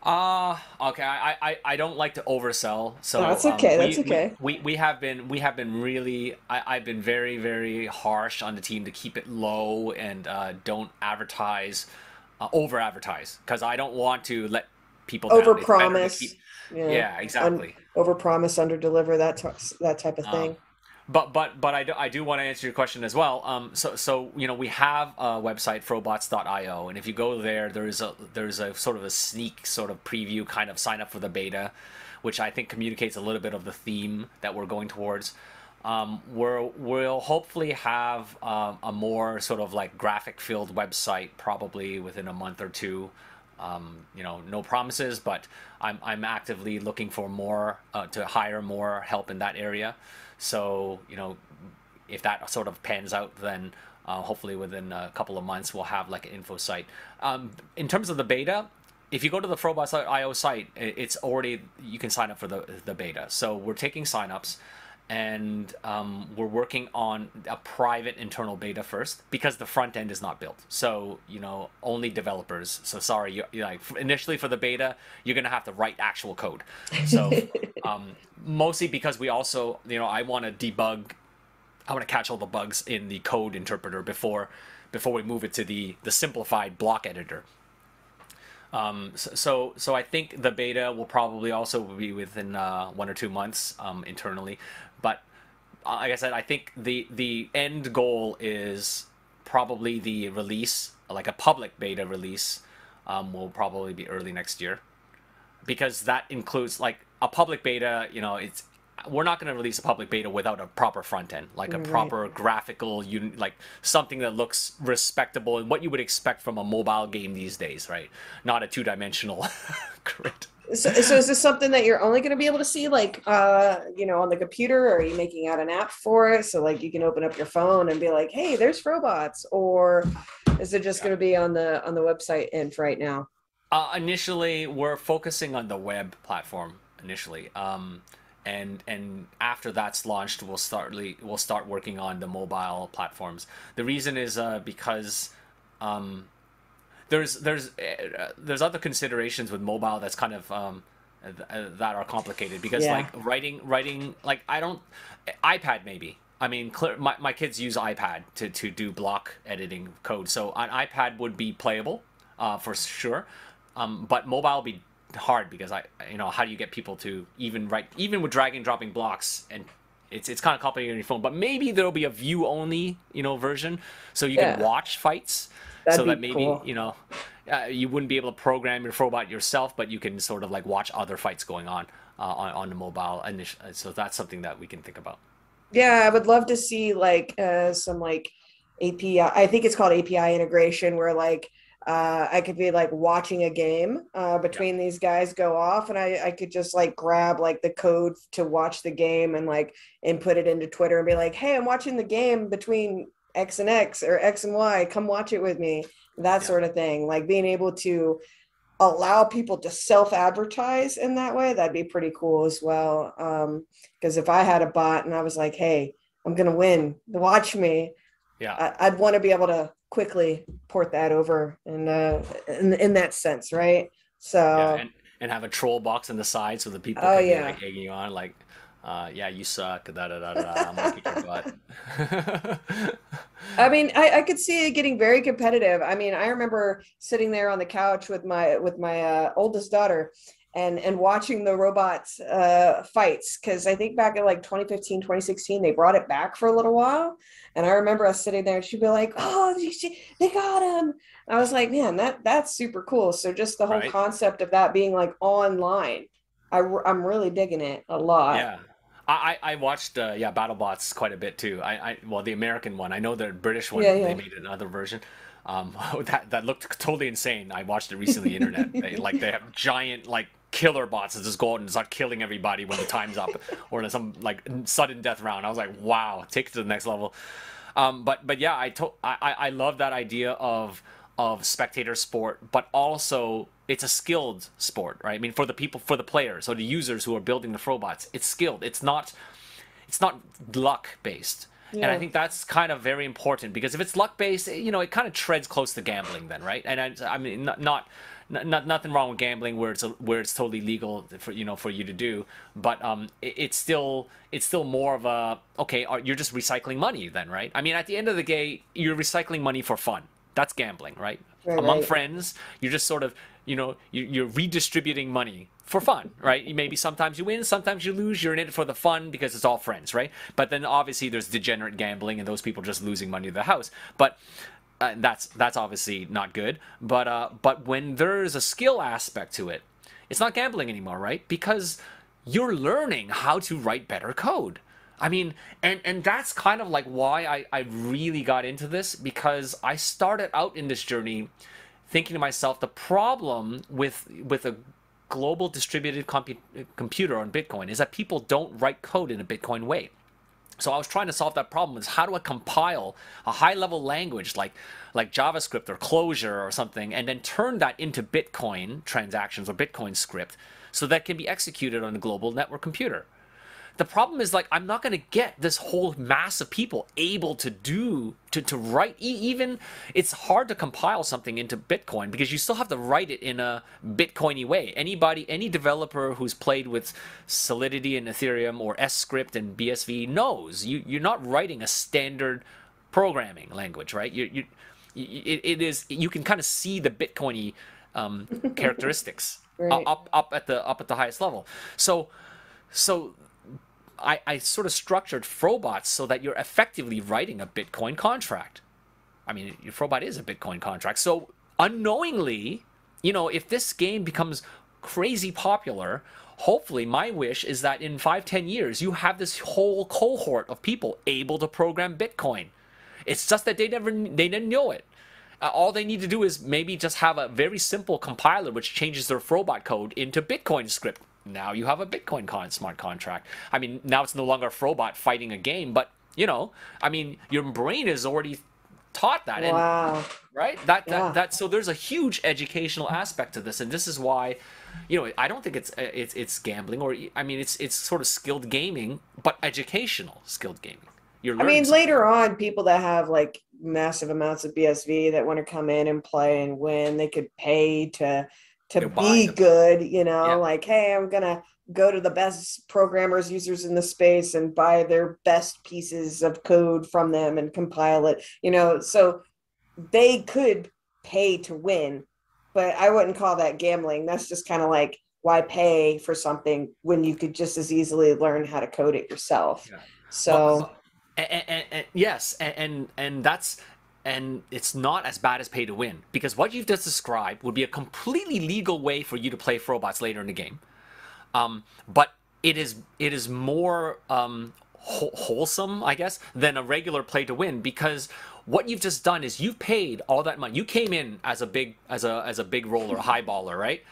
Uh okay. I, I I don't like to oversell, so no, that's okay. Um, we, that's okay. We, we, we have been we have been really I I've been very very harsh on the team to keep it low and uh, don't advertise, uh, over advertise because I don't want to let people over promise. Yeah. yeah. exactly. Un- over promise, under deliver that t- that type of thing. Um, but but but I do, I do want to answer your question as well. Um, so so you know we have a website frobots.io, and if you go there, there's a there's a sort of a sneak sort of preview kind of sign up for the beta, which I think communicates a little bit of the theme that we're going towards. Um, we're, we'll hopefully have um, a more sort of like graphic filled website probably within a month or two. Um, you know, no promises, but I'm, I'm actively looking for more uh, to hire more help in that area. So, you know, if that sort of pans out, then uh, hopefully within a couple of months we'll have like an info site. Um, in terms of the beta, if you go to the Frobots.io site, it's already you can sign up for the the beta. So we're taking signups, and um, we're working on a private internal beta first because the front end is not built. So you know only developers. So sorry, you like initially for the beta, you're gonna have to write actual code. So um, mostly because we also, you know, I want to debug, I want to catch all the bugs in the code interpreter before before we move it to the the simplified block editor. Um, so, so, so I think the beta will probably also be within uh, one or two months um, internally, but uh, like I said, I think the the end goal is probably the release, like a public beta release, um, will probably be early next year, because that includes like a public beta, you know, it's we're not going to release a public beta without a proper front end, like a right. proper graphical, un- like something that looks respectable and what you would expect from a mobile game these days, right? Not a two dimensional grid. So, so is this something that you're only going to be able to see, like, uh, you know, on the computer? Or are you making out an app for it so, like, you can open up your phone and be like, "Hey, there's robots," or is it just yeah. going to be on the on the website and for right now? Uh, initially, we're focusing on the web platform initially. Um, and and after that's launched, we'll start we'll start working on the mobile platforms. The reason is uh, because um, there's there's uh, there's other considerations with mobile that's kind of um, th- that are complicated because yeah. like writing writing like I don't iPad maybe I mean, clear, my, my kids use iPad to, to do block editing code. So an iPad would be playable uh, for sure. Um, but mobile be hard because I, you know, how do you get people to even write, even with dragging dropping blocks and it's it's kind of complicated on your phone. But maybe there'll be a view only, you know, version so you yeah. can watch fights. That'd so that maybe cool. you know uh, you wouldn't be able to program your robot yourself, but you can sort of like watch other fights going on uh, on on the mobile. And so that's something that we can think about. Yeah, I would love to see like uh, some like API. I think it's called API integration, where like uh, I could be like watching a game uh, between these guys go off, and I, I could just like grab like the code to watch the game and like input it into Twitter and be like, "Hey, I'm watching the game between X and X or X and Y. Come watch it with me." That yeah. sort of thing. Like being able to allow people to self-advertise in that way, that'd be pretty cool as well. Because um, if I had a bot and I was like, "Hey, I'm gonna win, watch me," yeah, I, I'd want to be able to quickly port that over in uh in, in that sense right so yeah, and, and have a troll box in the side so the people oh, can yeah. be like egging you on like uh, yeah, you suck. Da, da, da, da, I'm gonna kick your butt. I mean, I, I could see it getting very competitive. I mean, I remember sitting there on the couch with my with my uh, oldest daughter, and and watching the robots uh, fights because I think back in like 2015, 2016, they brought it back for a little while, and I remember us sitting there and she'd be like, "Oh, they got him." I was like, "Man, that that's super cool." So just the whole right. concept of that being like online, I I'm really digging it a lot. Yeah. I, I watched uh, yeah BattleBots quite a bit too. I, I well the American one. I know the British one. Yeah, yeah. They made another version. Um, that that looked totally insane. I watched it recently on the internet. They, like they have giant like killer bots that just go out and start killing everybody when the time's up or in some like sudden death round. I was like, wow, take it to the next level. Um, but but yeah, I, to- I I love that idea of of spectator sport, but also it's a skilled sport, right? I mean, for the people, for the players, or the users who are building the robots, it's skilled. It's not it's not luck based. Yeah. And I think that's kind of very important because if it's luck based, you know, it kind of treads close to gambling then, right? And I, I mean, not, not not nothing wrong with gambling where it's a, where it's totally legal for you know for you to do, but um, it, it's still it's still more of a okay. You're just recycling money then, right? I mean, at the end of the day, you're recycling money for fun. That's gambling, right? right Among right. friends, you're just sort of you know you're redistributing money for fun, right? Maybe sometimes you win, sometimes you lose. You're in it for the fun because it's all friends, right? But then obviously there's degenerate gambling and those people just losing money to the house. But uh, that's that's obviously not good. But uh, but when there's a skill aspect to it, it's not gambling anymore, right? Because you're learning how to write better code. I mean, and and that's kind of like why I, I really got into this because I started out in this journey thinking to myself the problem with with a global distributed compu- computer on Bitcoin is that people don't write code in a Bitcoin way. So I was trying to solve that problem is how do I compile a high level language like like JavaScript or Clojure or something and then turn that into Bitcoin transactions or Bitcoin script so that can be executed on a global network computer. The problem is like I'm not going to get this whole mass of people able to do to to write even it's hard to compile something into Bitcoin because you still have to write it in a Bitcoiny way. Anybody any developer who's played with Solidity and Ethereum or sCrypt and BSV knows you you're not writing a standard programming language, right? You you it, it is you can kind of see the Bitcoiny um, characteristics right. up up at the up at the highest level. So so I, I sort of structured Frobots so that you're effectively writing a Bitcoin contract. I mean, your Frobot is a Bitcoin contract. So unknowingly, you know, if this game becomes crazy popular, hopefully my wish is that in five, ten years, you have this whole cohort of people able to program Bitcoin. It's just that they never they didn't know it. Uh, all they need to do is maybe just have a very simple compiler which changes their Frobot code into Bitcoin script now you have a Bitcoin con- smart contract. I mean, now it's no longer a robot fighting a game, but you know, I mean, your brain is already taught that. Wow. And, right? That, that, that, so there's a huge educational aspect to this. And this is why, you know, I don't think it's, it's, it's gambling or, I mean, it's, it's sort of skilled gaming, but educational skilled gaming. You're I mean, something. later on, people that have like massive amounts of BSV that want to come in and play and win, they could pay to to be good, you know, yeah. like, hey, I'm gonna go to the best programmers, users in the space and buy their best pieces of code from them and compile it, you know. So they could pay to win, but I wouldn't call that gambling. That's just kind of like why pay for something when you could just as easily learn how to code it yourself. Yeah. So well, and, and, and, yes, and and that's and it's not as bad as pay to win because what you've just described would be a completely legal way for you to play robots later in the game. Um, but it is it is more um, wholesome, I guess, than a regular play to win because what you've just done is you've paid all that money. You came in as a big as a as a big roller, a high baller, right?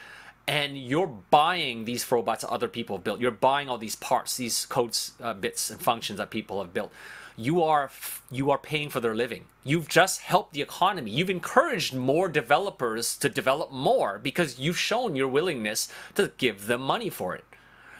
And you're buying these robots that other people have built. You're buying all these parts, these codes, uh, bits, and functions that people have built. You are you are paying for their living. You've just helped the economy. You've encouraged more developers to develop more because you've shown your willingness to give them money for it.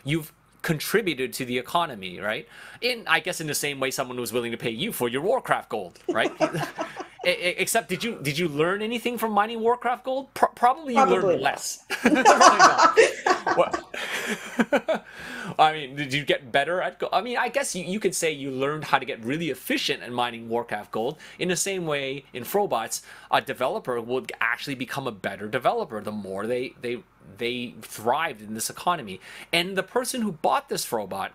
You've contributed to the economy, right? In I guess in the same way someone was willing to pay you for your Warcraft gold, right? Except, did you did you learn anything from mining Warcraft gold? Pro- probably you probably learned less. I mean, did you get better at gold? I mean, I guess you, you could say you learned how to get really efficient at mining Warcraft gold. In the same way, in Frobots, a developer would actually become a better developer the more they they they thrived in this economy. And the person who bought this robot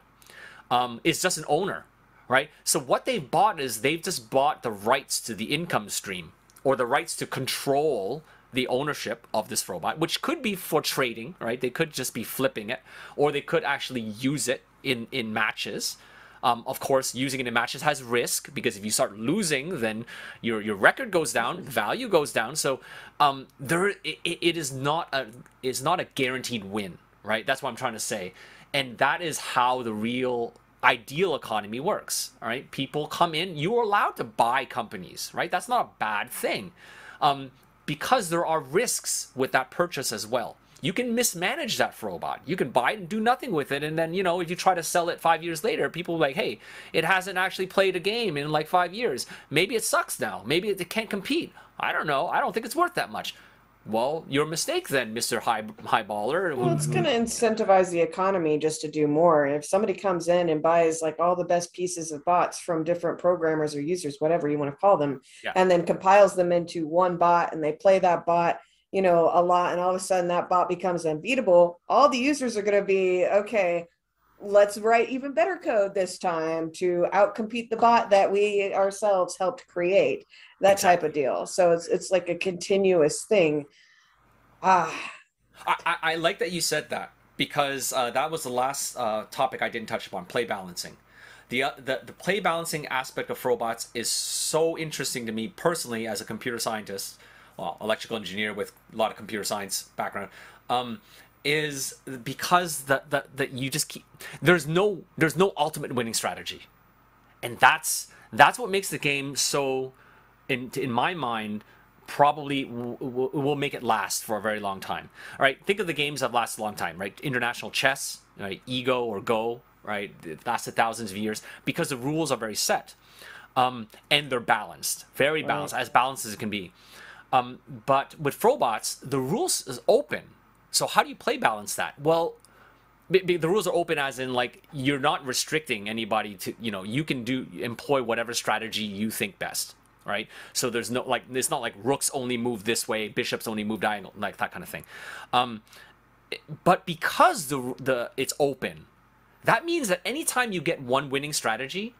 um, is just an owner, right? So what they've bought is they've just bought the rights to the income stream or the rights to control the ownership of this robot, which could be for trading, right? They could just be flipping it, or they could actually use it in in matches. Um, of course, using it in matches has risk because if you start losing, then your your record goes down, value goes down. So um, there, it, it is not a is not a guaranteed win, right? That's what I'm trying to say, and that is how the real ideal economy works. All right, people come in, you are allowed to buy companies, right? That's not a bad thing, um, because there are risks with that purchase as well you can mismanage that robot. You can buy it and do nothing with it. And then, you know, if you try to sell it five years later, people like, hey, it hasn't actually played a game in like five years. Maybe it sucks now. Maybe it can't compete. I don't know. I don't think it's worth that much. Well, your mistake then, Mr. High Highballer. Well, it's going to incentivize the economy just to do more. If somebody comes in and buys like all the best pieces of bots from different programmers or users, whatever you want to call them, yeah. and then compiles them into one bot and they play that bot you know, a lot, and all of a sudden that bot becomes unbeatable, all the users are going to be, okay, let's write even better code this time to outcompete the bot that we ourselves helped create, that exactly. type of deal. So it's, it's like a continuous thing. Ah. I, I like that you said that because uh, that was the last uh, topic I didn't touch upon play balancing. The, uh, the, the play balancing aspect of robots is so interesting to me personally as a computer scientist well, electrical engineer with a lot of computer science background, um, is because that that that you just keep there's no there's no ultimate winning strategy, and that's that's what makes the game so, in in my mind, probably w- w- will make it last for a very long time. All right, think of the games that last a long time, right? International chess, right? Igo or Go, right? It lasted thousands of years because the rules are very set, um, and they're balanced, very balanced, right. as balanced as it can be. Um, but with Frobots, the rules is open. So how do you play balance that? Well, the rules are open as in like you're not restricting anybody to you know you can do employ whatever strategy you think best right so there's no like it's not like rooks only move this way bishops only move diagonal like that kind of thing um, but because the the it's open that means that anytime you get one winning strategy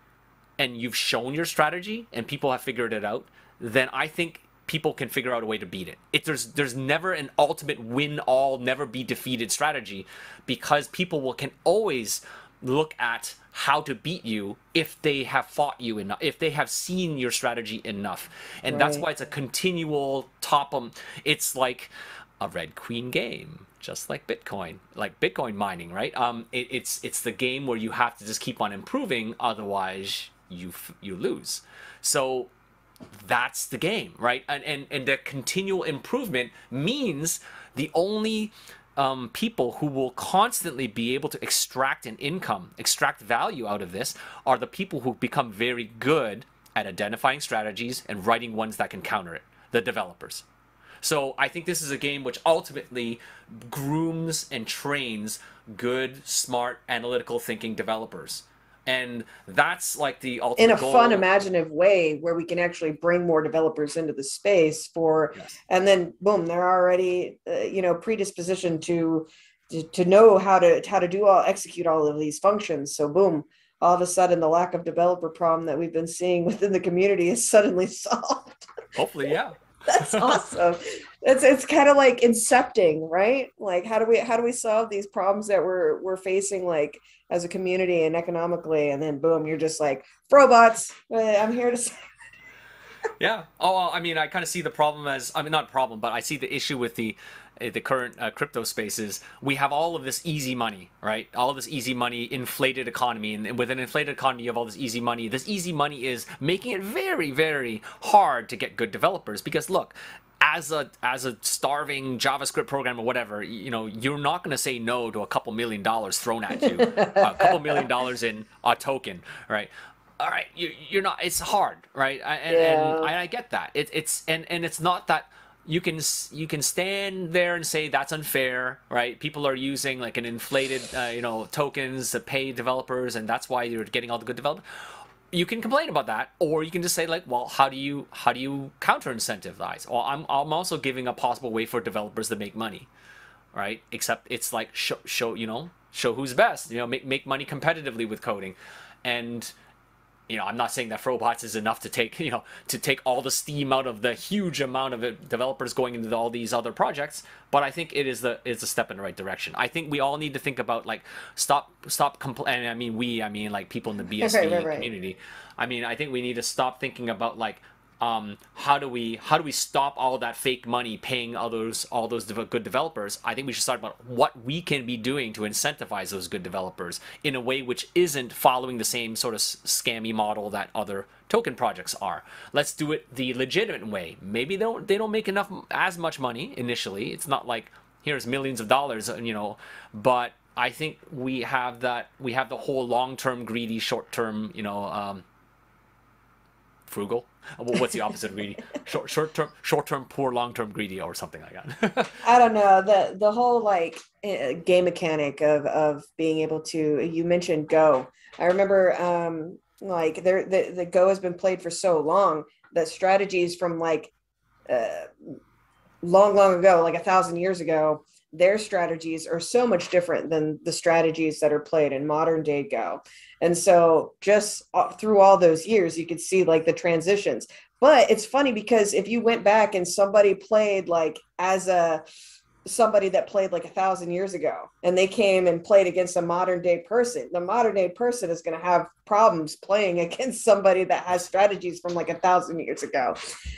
and you've shown your strategy and people have figured it out then i think people can figure out a way to beat it. It there's there's never an ultimate win all, never be defeated strategy because people will can always look at how to beat you if they have fought you enough, if they have seen your strategy enough. And right. that's why it's a continual top um it's like a red queen game just like bitcoin like bitcoin mining right um it, it's it's the game where you have to just keep on improving otherwise you you lose so that's the game, right? And and, and the continual improvement means the only um, people who will constantly be able to extract an income, extract value out of this, are the people who become very good at identifying strategies and writing ones that can counter it, the developers. So I think this is a game which ultimately grooms and trains good, smart, analytical thinking developers and that's like the ultimate in a goal. fun imaginative way where we can actually bring more developers into the space for yes. and then boom they're already uh, you know predispositioned to, to to know how to how to do all execute all of these functions so boom all of a sudden the lack of developer problem that we've been seeing within the community is suddenly solved hopefully yeah That's awesome. It's it's kind of like incepting, right? Like how do we how do we solve these problems that we're we're facing like as a community and economically and then boom, you're just like robots. Uh, I'm here to say yeah. Oh, I mean, I kind of see the problem as I mean, not problem, but I see the issue with the uh, the current uh, crypto spaces, we have all of this easy money, right? All of this easy money, inflated economy, and with an inflated economy, you have all this easy money. This easy money is making it very, very hard to get good developers because look, as a as a starving JavaScript program or whatever, you know, you're not going to say no to a couple million dollars thrown at you, a couple million dollars in a token, right? All right, you, you're not. It's hard, right? And, yeah. and, I get that. It, it's and and it's not that you can you can stand there and say that's unfair, right? People are using like an inflated, uh, you know, tokens to pay developers, and that's why you're getting all the good development. You can complain about that, or you can just say like, well, how do you how do you counter incentivize? Well, I'm I'm also giving a possible way for developers to make money, right? Except it's like show show you know show who's best, you know, make make money competitively with coding, and you know, I'm not saying that Frobots is enough to take, you know, to take all the steam out of the huge amount of developers going into all these other projects, but I think it is the it's a step in the right direction. I think we all need to think about like stop stop compl- and I mean we, I mean like people in the BSV right, right, right. community. I mean, I think we need to stop thinking about like um, how do we how do we stop all that fake money paying all those all those de- good developers? I think we should start about what we can be doing to incentivize those good developers in a way which isn't following the same sort of scammy model that other token projects are. Let's do it the legitimate way. Maybe they don't they don't make enough as much money initially. It's not like here's millions of dollars, you know, but I think we have that we have the whole long-term greedy, short-term, you know, um, frugal what's the opposite of greedy? Short, short term, short term poor, long term greedy, or something like that. I don't know the the whole like eh, game mechanic of of being able to. You mentioned Go. I remember um like there the the Go has been played for so long that strategies from like uh, long long ago, like a thousand years ago, their strategies are so much different than the strategies that are played in modern day Go. And so just uh, through all those years, you could see like the transitions. But it's funny because if you went back and somebody played like as a somebody that played like a thousand years ago and they came and played against a modern day person. The modern day person is going to have problems playing against somebody that has strategies from like a thousand years ago.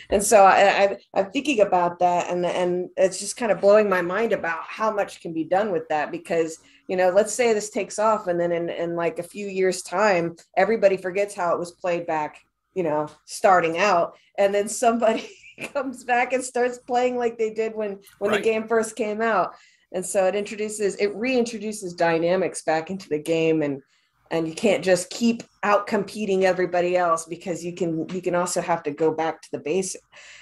And so I, I am thinking about that and and it's just kind of blowing my mind about how much can be done with that because you know let's say this takes off and then in, in like a few years time everybody forgets how it was played back you know starting out and then somebody comes back and starts playing like they did when when right. the game first came out. And so it introduces it reintroduces dynamics back into the game and and you can't just keep out competing everybody else because you can you can also have to go back to the basic.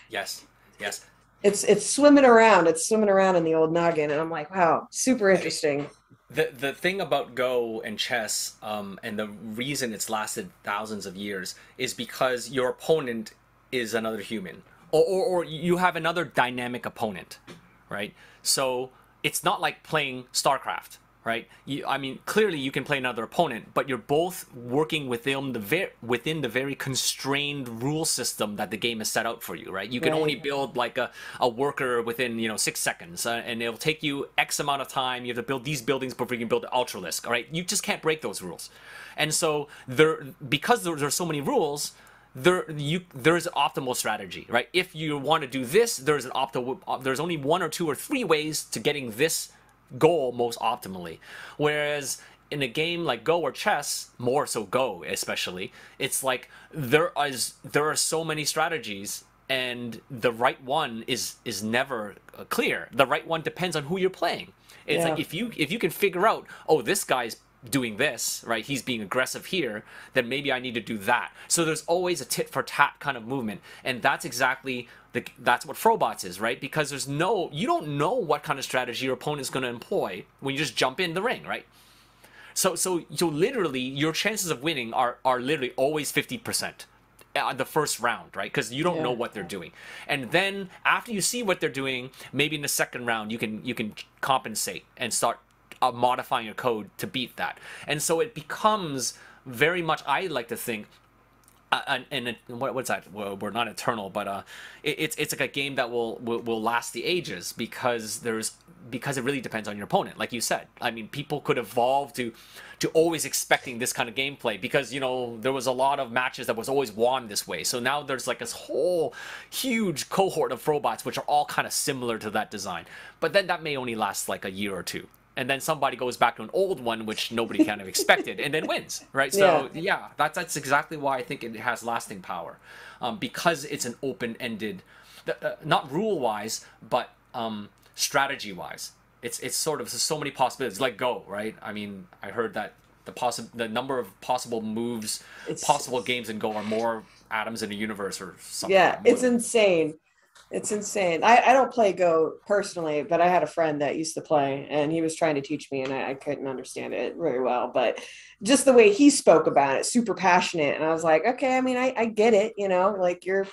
Yes yes. It's it's swimming around it's swimming around in the old noggin and i'm like wow super interesting. The the thing about Go and chess, um, and the reason it's lasted thousands of years is because your opponent is another human, or, or, or you have another dynamic opponent, right? So it's not like playing StarCraft right? You, I mean, clearly you can play another opponent, but you're both working within the ver- within the very constrained rule system that the game has set out for you, right? You can right. only build like a, a worker within you know six seconds, uh, and it'll take you X amount of time. You have to build these buildings before you can build the Ultralisk, all right? You just can't break those rules, and so there because there, there are so many rules there you there's an optimal strategy right if you want to do this there's an optimal there's only one or two or three ways to getting this goal most optimally. Whereas in a game like Go or chess, more so Go especially, it's like there is there are so many strategies and the right one is is never uh, clear. The right one depends on who you're playing. It's yeah. like if you if you can figure out, oh, this guy's doing this, right? He's being aggressive here, then maybe I need to do that. So there's always a tit for tat kind of movement. And that's exactly the, that's what Frobots is, right? Because there's no, you don't know what kind of strategy your opponent is going to employ when you just jump in the ring, right? So, so, so literally, your chances of winning are are literally always fifty percent on the first round, right? Because you don't yeah. know what they're doing, and then after you see what they're doing, maybe in the second round you can you can compensate and start uh, modifying your code to beat that. And so it becomes very much, I like to think, and, and what, what's that? Well, we're not eternal, but uh, it, it's it's like a game that will, will will last the ages because there's because it really depends on your opponent. Like you said, I mean, people could evolve to to always expecting this kind of gameplay because you know there was a lot of matches that was always won this way. So now there's like this whole huge cohort of robots which are all kind of similar to that design. But then that may only last like a year or two and then somebody goes back to an old one which nobody kind of expected and then wins right? So yeah, yeah that's that's exactly why i think it has lasting power um, because it's an open-ended uh, not rule wise but um, strategy wise it's it's sort of so many possibilities. Like go right? I mean i heard that the possible the number of possible moves it's, possible games in go are more atoms in a universe or something yeah it's insane it's insane. I, I don't play Go personally, but I had a friend that used to play and he was trying to teach me and I, I couldn't understand it very well. But just the way he spoke about it, super passionate. And I was like, okay, I mean, I, I get it, you know, like you're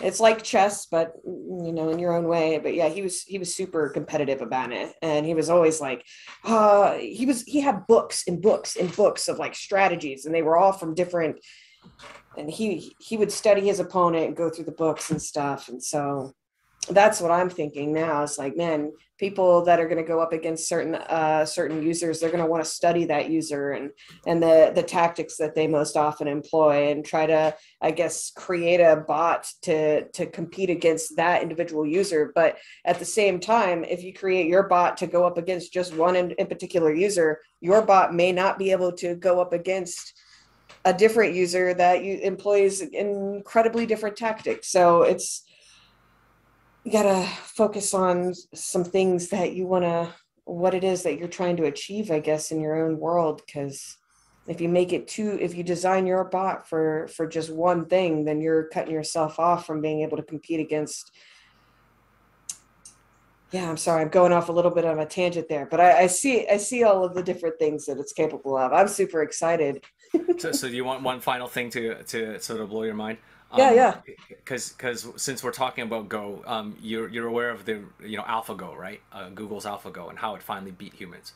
it's like chess, but you know, in your own way. But yeah, he was he was super competitive about it. And he was always like, uh, he was he had books and books and books of like strategies, and they were all from different and he he would study his opponent and go through the books and stuff. And so that's what i'm thinking now it's like man people that are going to go up against certain uh, certain users they're going to want to study that user and and the the tactics that they most often employ and try to i guess create a bot to to compete against that individual user. But at the same time if you create your bot to go up against just one in, in particular user your bot may not be able to go up against a different user that you employs incredibly different tactics. So it's you gotta focus on some things that you want to what it is that you're trying to achieve i guess in your own world. Because if you make it too if you design your bot for for just one thing then you're cutting yourself off from being able to compete against yeah i'm sorry i'm going off a little bit on a tangent there but I, I see i see all of the different things that it's capable of. I'm super excited so, so do you want one final thing to to sort of blow your mind? Um, yeah, yeah. Because because since we're talking about Go, um, you're you're aware of the you know AlphaGo, right? Uh, Google's AlphaGo and how it finally beat humans.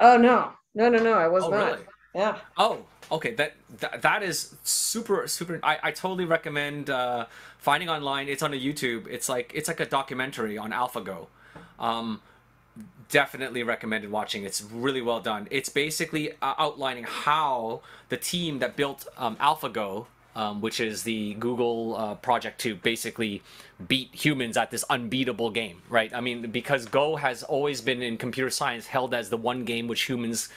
Oh no, no, no, no! I was oh, not. Really? Yeah. Oh, okay. That, that that is super super. I, I totally recommend uh, finding online. It's on a YouTube. It's like it's like a documentary on AlphaGo. Um, definitely recommended watching. It's really well done. It's basically uh, outlining how the team that built um, AlphaGo, um, which is the Google uh, project to basically beat humans at this unbeatable game, right? I mean, because Go has always been in computer science held as the one game which humans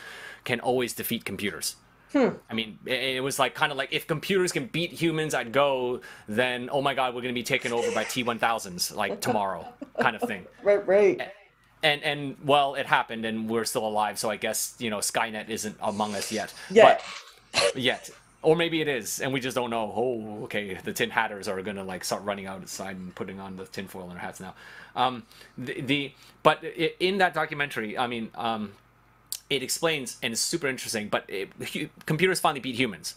can always defeat computers. Hmm. I mean, it, was like kind of like if computers can beat humans at Go, then oh my God, we're going to be taken over by T1000s like tomorrow, kind of thing. Right, right and and well it happened and we're still alive so i guess you know skynet isn't among us yet. Yet but, yet or maybe it is and we just don't know. Oh okay the tin hatters are gonna like start running outside and putting on the tinfoil in their hats now. Um the, the but in that documentary i mean um it explains and it's super interesting but it, computers finally beat humans.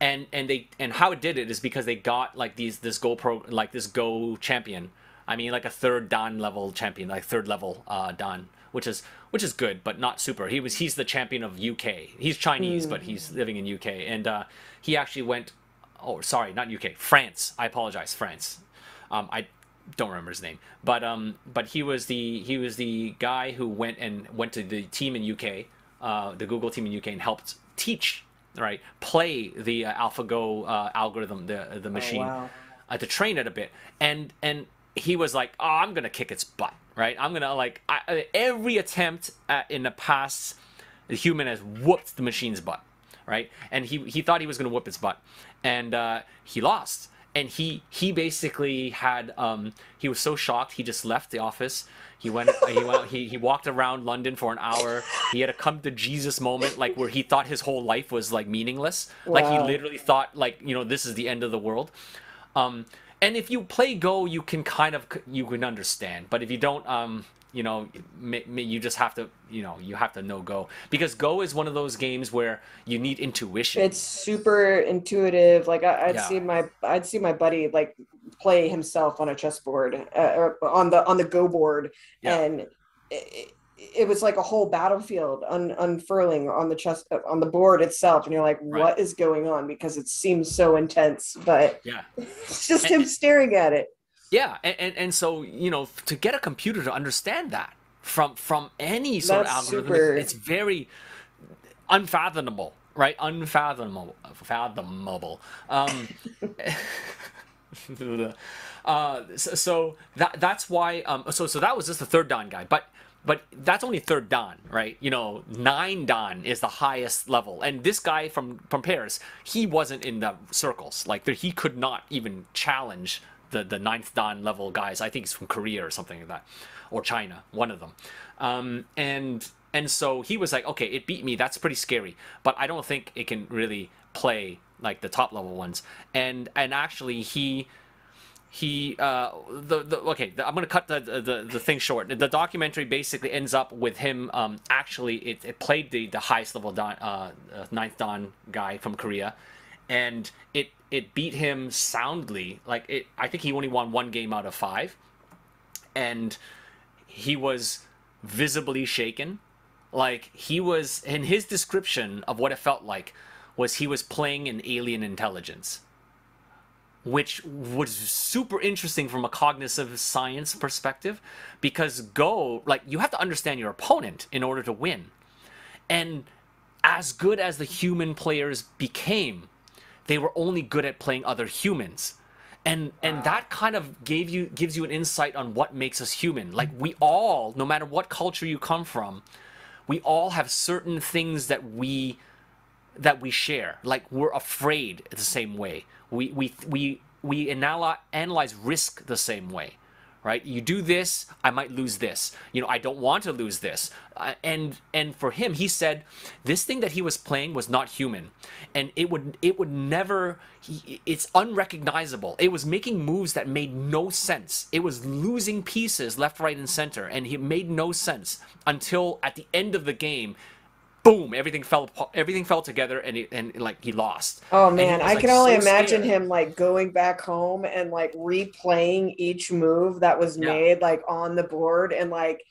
And and they and how it did it is because they got like these this go pro like this go champion I mean, like a third Dan level champion, like third level uh, Dan, which is which is good, but not super. He was he's the champion of UK. He's Chinese, mm. but he's hmm. living in UK, and uh, he actually went. Oh, sorry, not UK, France. I apologize, France. Um, I don't remember his name, but um, but he was the he was the guy who went and went to the team in UK, uh, the Google team in UK, and helped teach right play the uh, AlphaGo uh, algorithm, the the oh, machine. Oh, wow. Uh, to train it a bit, and and he was like, "Oh, I'm gonna kick its butt." Right? I'm gonna like I, every attempt at, in the past, the human has whooped the machine's butt. Right? And he he thought he was gonna whoop its butt, and uh, he lost. And he he basically had um, he was so shocked he just left the office. He went he went he, he walked around London for an hour. He had a come to Jesus moment like where he thought his whole life was like meaningless. Wow. Like he literally thought like you know this is the end of the world. Um, and if you play Go, you can kind of you can understand. But if you don't, um, you know, you just have to, you know, you have to know Go because Go is one of those games where you need intuition. It's super intuitive. Like I, would yeah. see my, I'd see my buddy like play himself on a chessboard uh, or on the on the Go board, yeah. and. It, it was like a whole battlefield un, unfurling on the chest on the board itself and you're like Right. what is going on because it seems so intense but Yeah. it's just And- him staring at it Yeah, and, and, and so you know to get a computer to understand that from from any sort That's of algorithm, super- it's, it's very unfathomable, right? Unfathomable, fathomable. Um, uh, so, so that that's why. Um, so so that was just the third Dan guy, but. But that's only third Dan, right? You know, nine Dan is the highest level, and this guy from from Paris, he wasn't in the circles. Like he could not even challenge the the ninth Dan level guys. I think he's from Korea or something like that, or China, one of them. Um, and and so he was like, okay, it beat me. That's pretty scary, but I don't think it can really play like the top level ones. And and actually, he he uh the, the okay the, i'm gonna cut the, the the thing short. The documentary basically ends up with him um actually it, it played the the highest level dan uh uh, ninth dan guy from korea. And it it beat him soundly. Like it i think he only won one game out of five. And he was visibly shaken. Like he was in his description of what it felt like was he was playing an alien intelligence which was super interesting from a cognitive science perspective because go like you have to understand your opponent in order to win. And as good as the human players became they were only good at playing other humans. And and that kind of gave you gives you an insight on what makes us human. Like we all no matter what culture you come from we all have certain things that we that we share. Like we're afraid the same way. We we we we analyze risk the same way, right? You do this, I might lose this. You know, I don't want to lose this. Uh, and and for him, he said this thing that he was playing was not human, and it would it would never. He, it's unrecognizable. It was making moves that made no sense. It was losing pieces left, right, and center, and it made no sense until at the end of the game boom everything fell apart- everything fell together and it, and like he lost Oh man, was, I like, can only so imagine scared. him like going back home and like replaying each move that was Yeah. made like on the board and like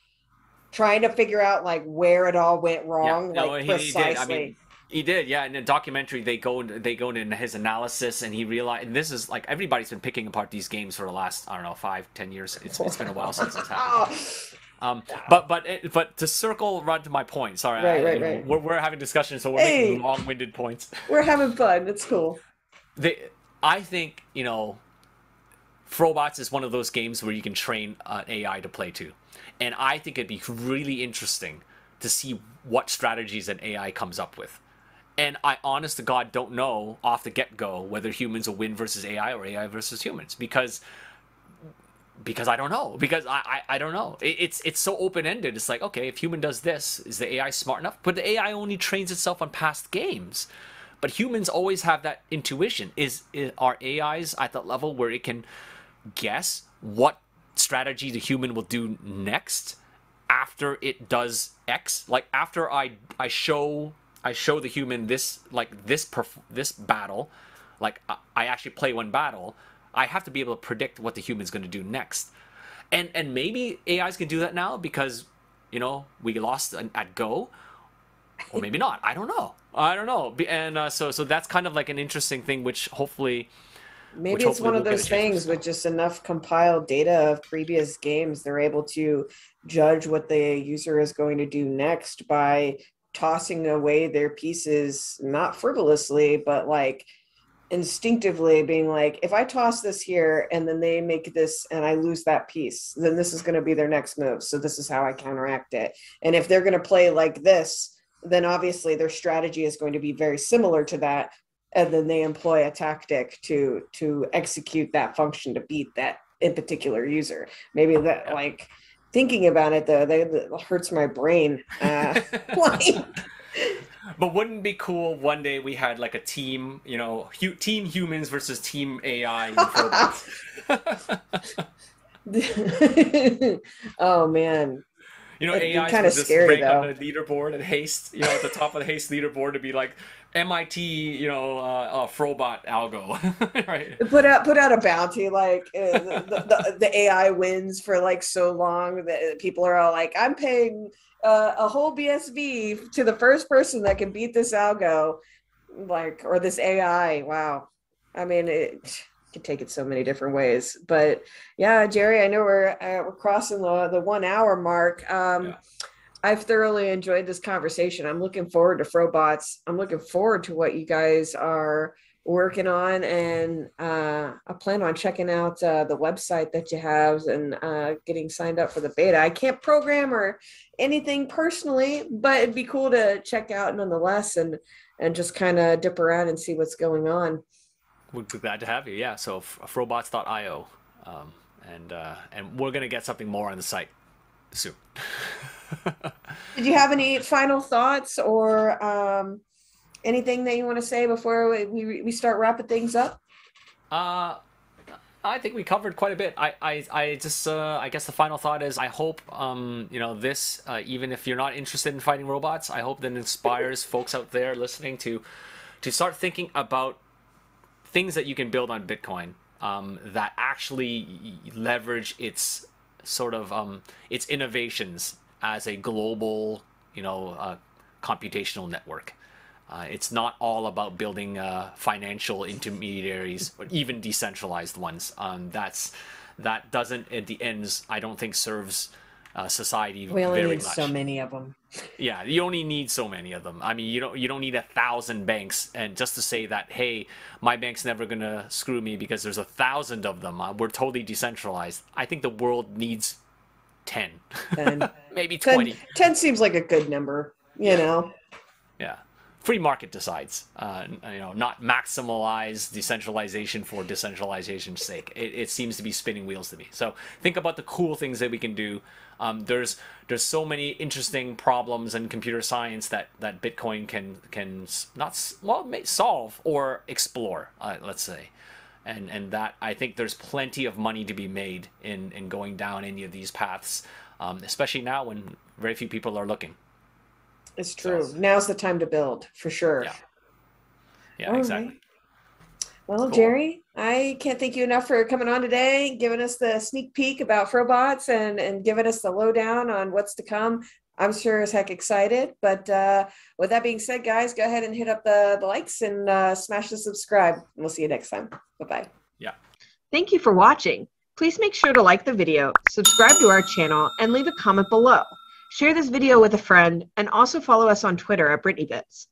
trying to figure out like where it all went wrong, no, like he- he did. I precisely. mean, he did yeah in the documentary they go into they go into his analysis and he realized and this is like everybody's been picking apart these games for the last i don't know five ten years it's, it's been a while since it's happened um but but it- but to circle right to my point sorry Right, I- right, right. We're, we're having discussions so we're Hey. making long-winded points we're having fun. It's cool. they, I think you know, Frobots is one of those games where you can train an AI to play too, and I think it'd be really interesting to see what strategies an AI comes up with. And I, honest to God, don't know off the get go whether humans will win versus AI or AI versus humans because because I don't know because I I, I don't know it, it's it's so open ended. It's like okay, if human does this, is the AI smart enough? But the AI only trains itself on past games. But humans always have that intuition. Is, is are AIs at that level where it can guess what strategy the human will do next after it does X? Like after I I show I show the human this like this perf- this battle, like I, I actually play one battle. I have to be able to predict what the human's going to do next, and and maybe AIs can do that now because you know we lost at Go, or maybe not. I don't know. I don't know. And uh, so so that's kind of like an interesting thing, which hopefully Maybe Which it's hopefully one of we'll those things with just enough compiled data of previous games, they're able to judge what the user is going to do next by tossing away their pieces, not frivolously, but like instinctively being like, if I toss this here and then they make this and I lose that piece, then this is going to be their next move. So this is how I counteract it. And if they're going to play like this, then obviously their strategy is going to be very similar to that and then they employ a tactic to to execute that function to beat that in particular user maybe that like thinking about it though that hurts my brain uh, like But wouldn't it be cool one day we had like a team, you know, hu- team humans versus team AI oh man You know, AI kinda just scary, though. on the leaderboard and Haste, you know, at the top of the Haste leaderboard to be like MIT, you know, uh, uh, Frobot algo, right? put out put out a bounty like uh, the, the, the AI wins for like so long that people are all like I'm paying uh, a whole BSV to the first person that can beat this algo like or this AI wow I mean it could take it so many different ways but yeah Jerry I know we're uh, we're crossing the the 1 hour mark um Yeah. I've thoroughly enjoyed this conversation. I'm looking forward to Frobots. I'm looking forward to what you guys are working on and uh, I plan on checking out uh, the website that you have and uh, getting signed up for the beta. I can't program or anything personally, but it'd be cool to check out nonetheless and and just kind of dip around and see what's going on. We'd be glad to have you. Yeah. So frobots.io, um, and uh, and we're gonna get something more on the site soon. Did you have any final thoughts or um, anything that you want to say before we, we, we start wrapping things up? Uh, I think we covered quite a bit. I, I, I just, uh, I guess the final thought is, I hope, um, you know, this, uh, even if you're not interested in fighting robots, I hope that inspires folks out there listening to, to start thinking about things that you can build on Bitcoin, um, that actually leverage its sort of, um, its innovations as a global, you know, uh, computational network. Uh, it's not all about building uh, financial intermediaries or even decentralized ones. Um, that's that doesn't at the ends. I don't think serves uh, society We only very need much. so many of them. Yeah, you only need so many of them. I mean, you don't you don't need a thousand banks, and just to say that, hey, my bank's never gonna screw me because there's a thousand of them. Uh, we're totally decentralized. I think the world needs ten, And maybe 10, twenty. 10 seems like a good number, you know? Yeah. Free market decides. Uh, you know, not maximize decentralization for decentralization's sake. It, it seems to be spinning wheels to me. So think about the cool things that we can do. Um, there's there's so many interesting problems in computer science that, that Bitcoin can can not well may solve or explore. Uh, let's say. And, and that I think there's plenty of money to be made in, in going down any of these paths, um, especially now when very few people are looking. It's true. Now's the time to build for sure. Yeah. Yeah, All exactly. right. Well, Cool. Jerry, I can't thank you enough for coming on today, giving us the sneak peek about Frobots and, and giving us the lowdown on what's to come. I'm sure as heck excited. But uh, with that being said, guys, go ahead and hit up the, the likes and uh, smash the subscribe. We'll see you next time. Bye bye. Yeah. Thank you for watching. Please make sure to like the video, subscribe to our channel, and leave a comment below. Share this video with a friend, and also follow us on Twitter at BrittanyBitz.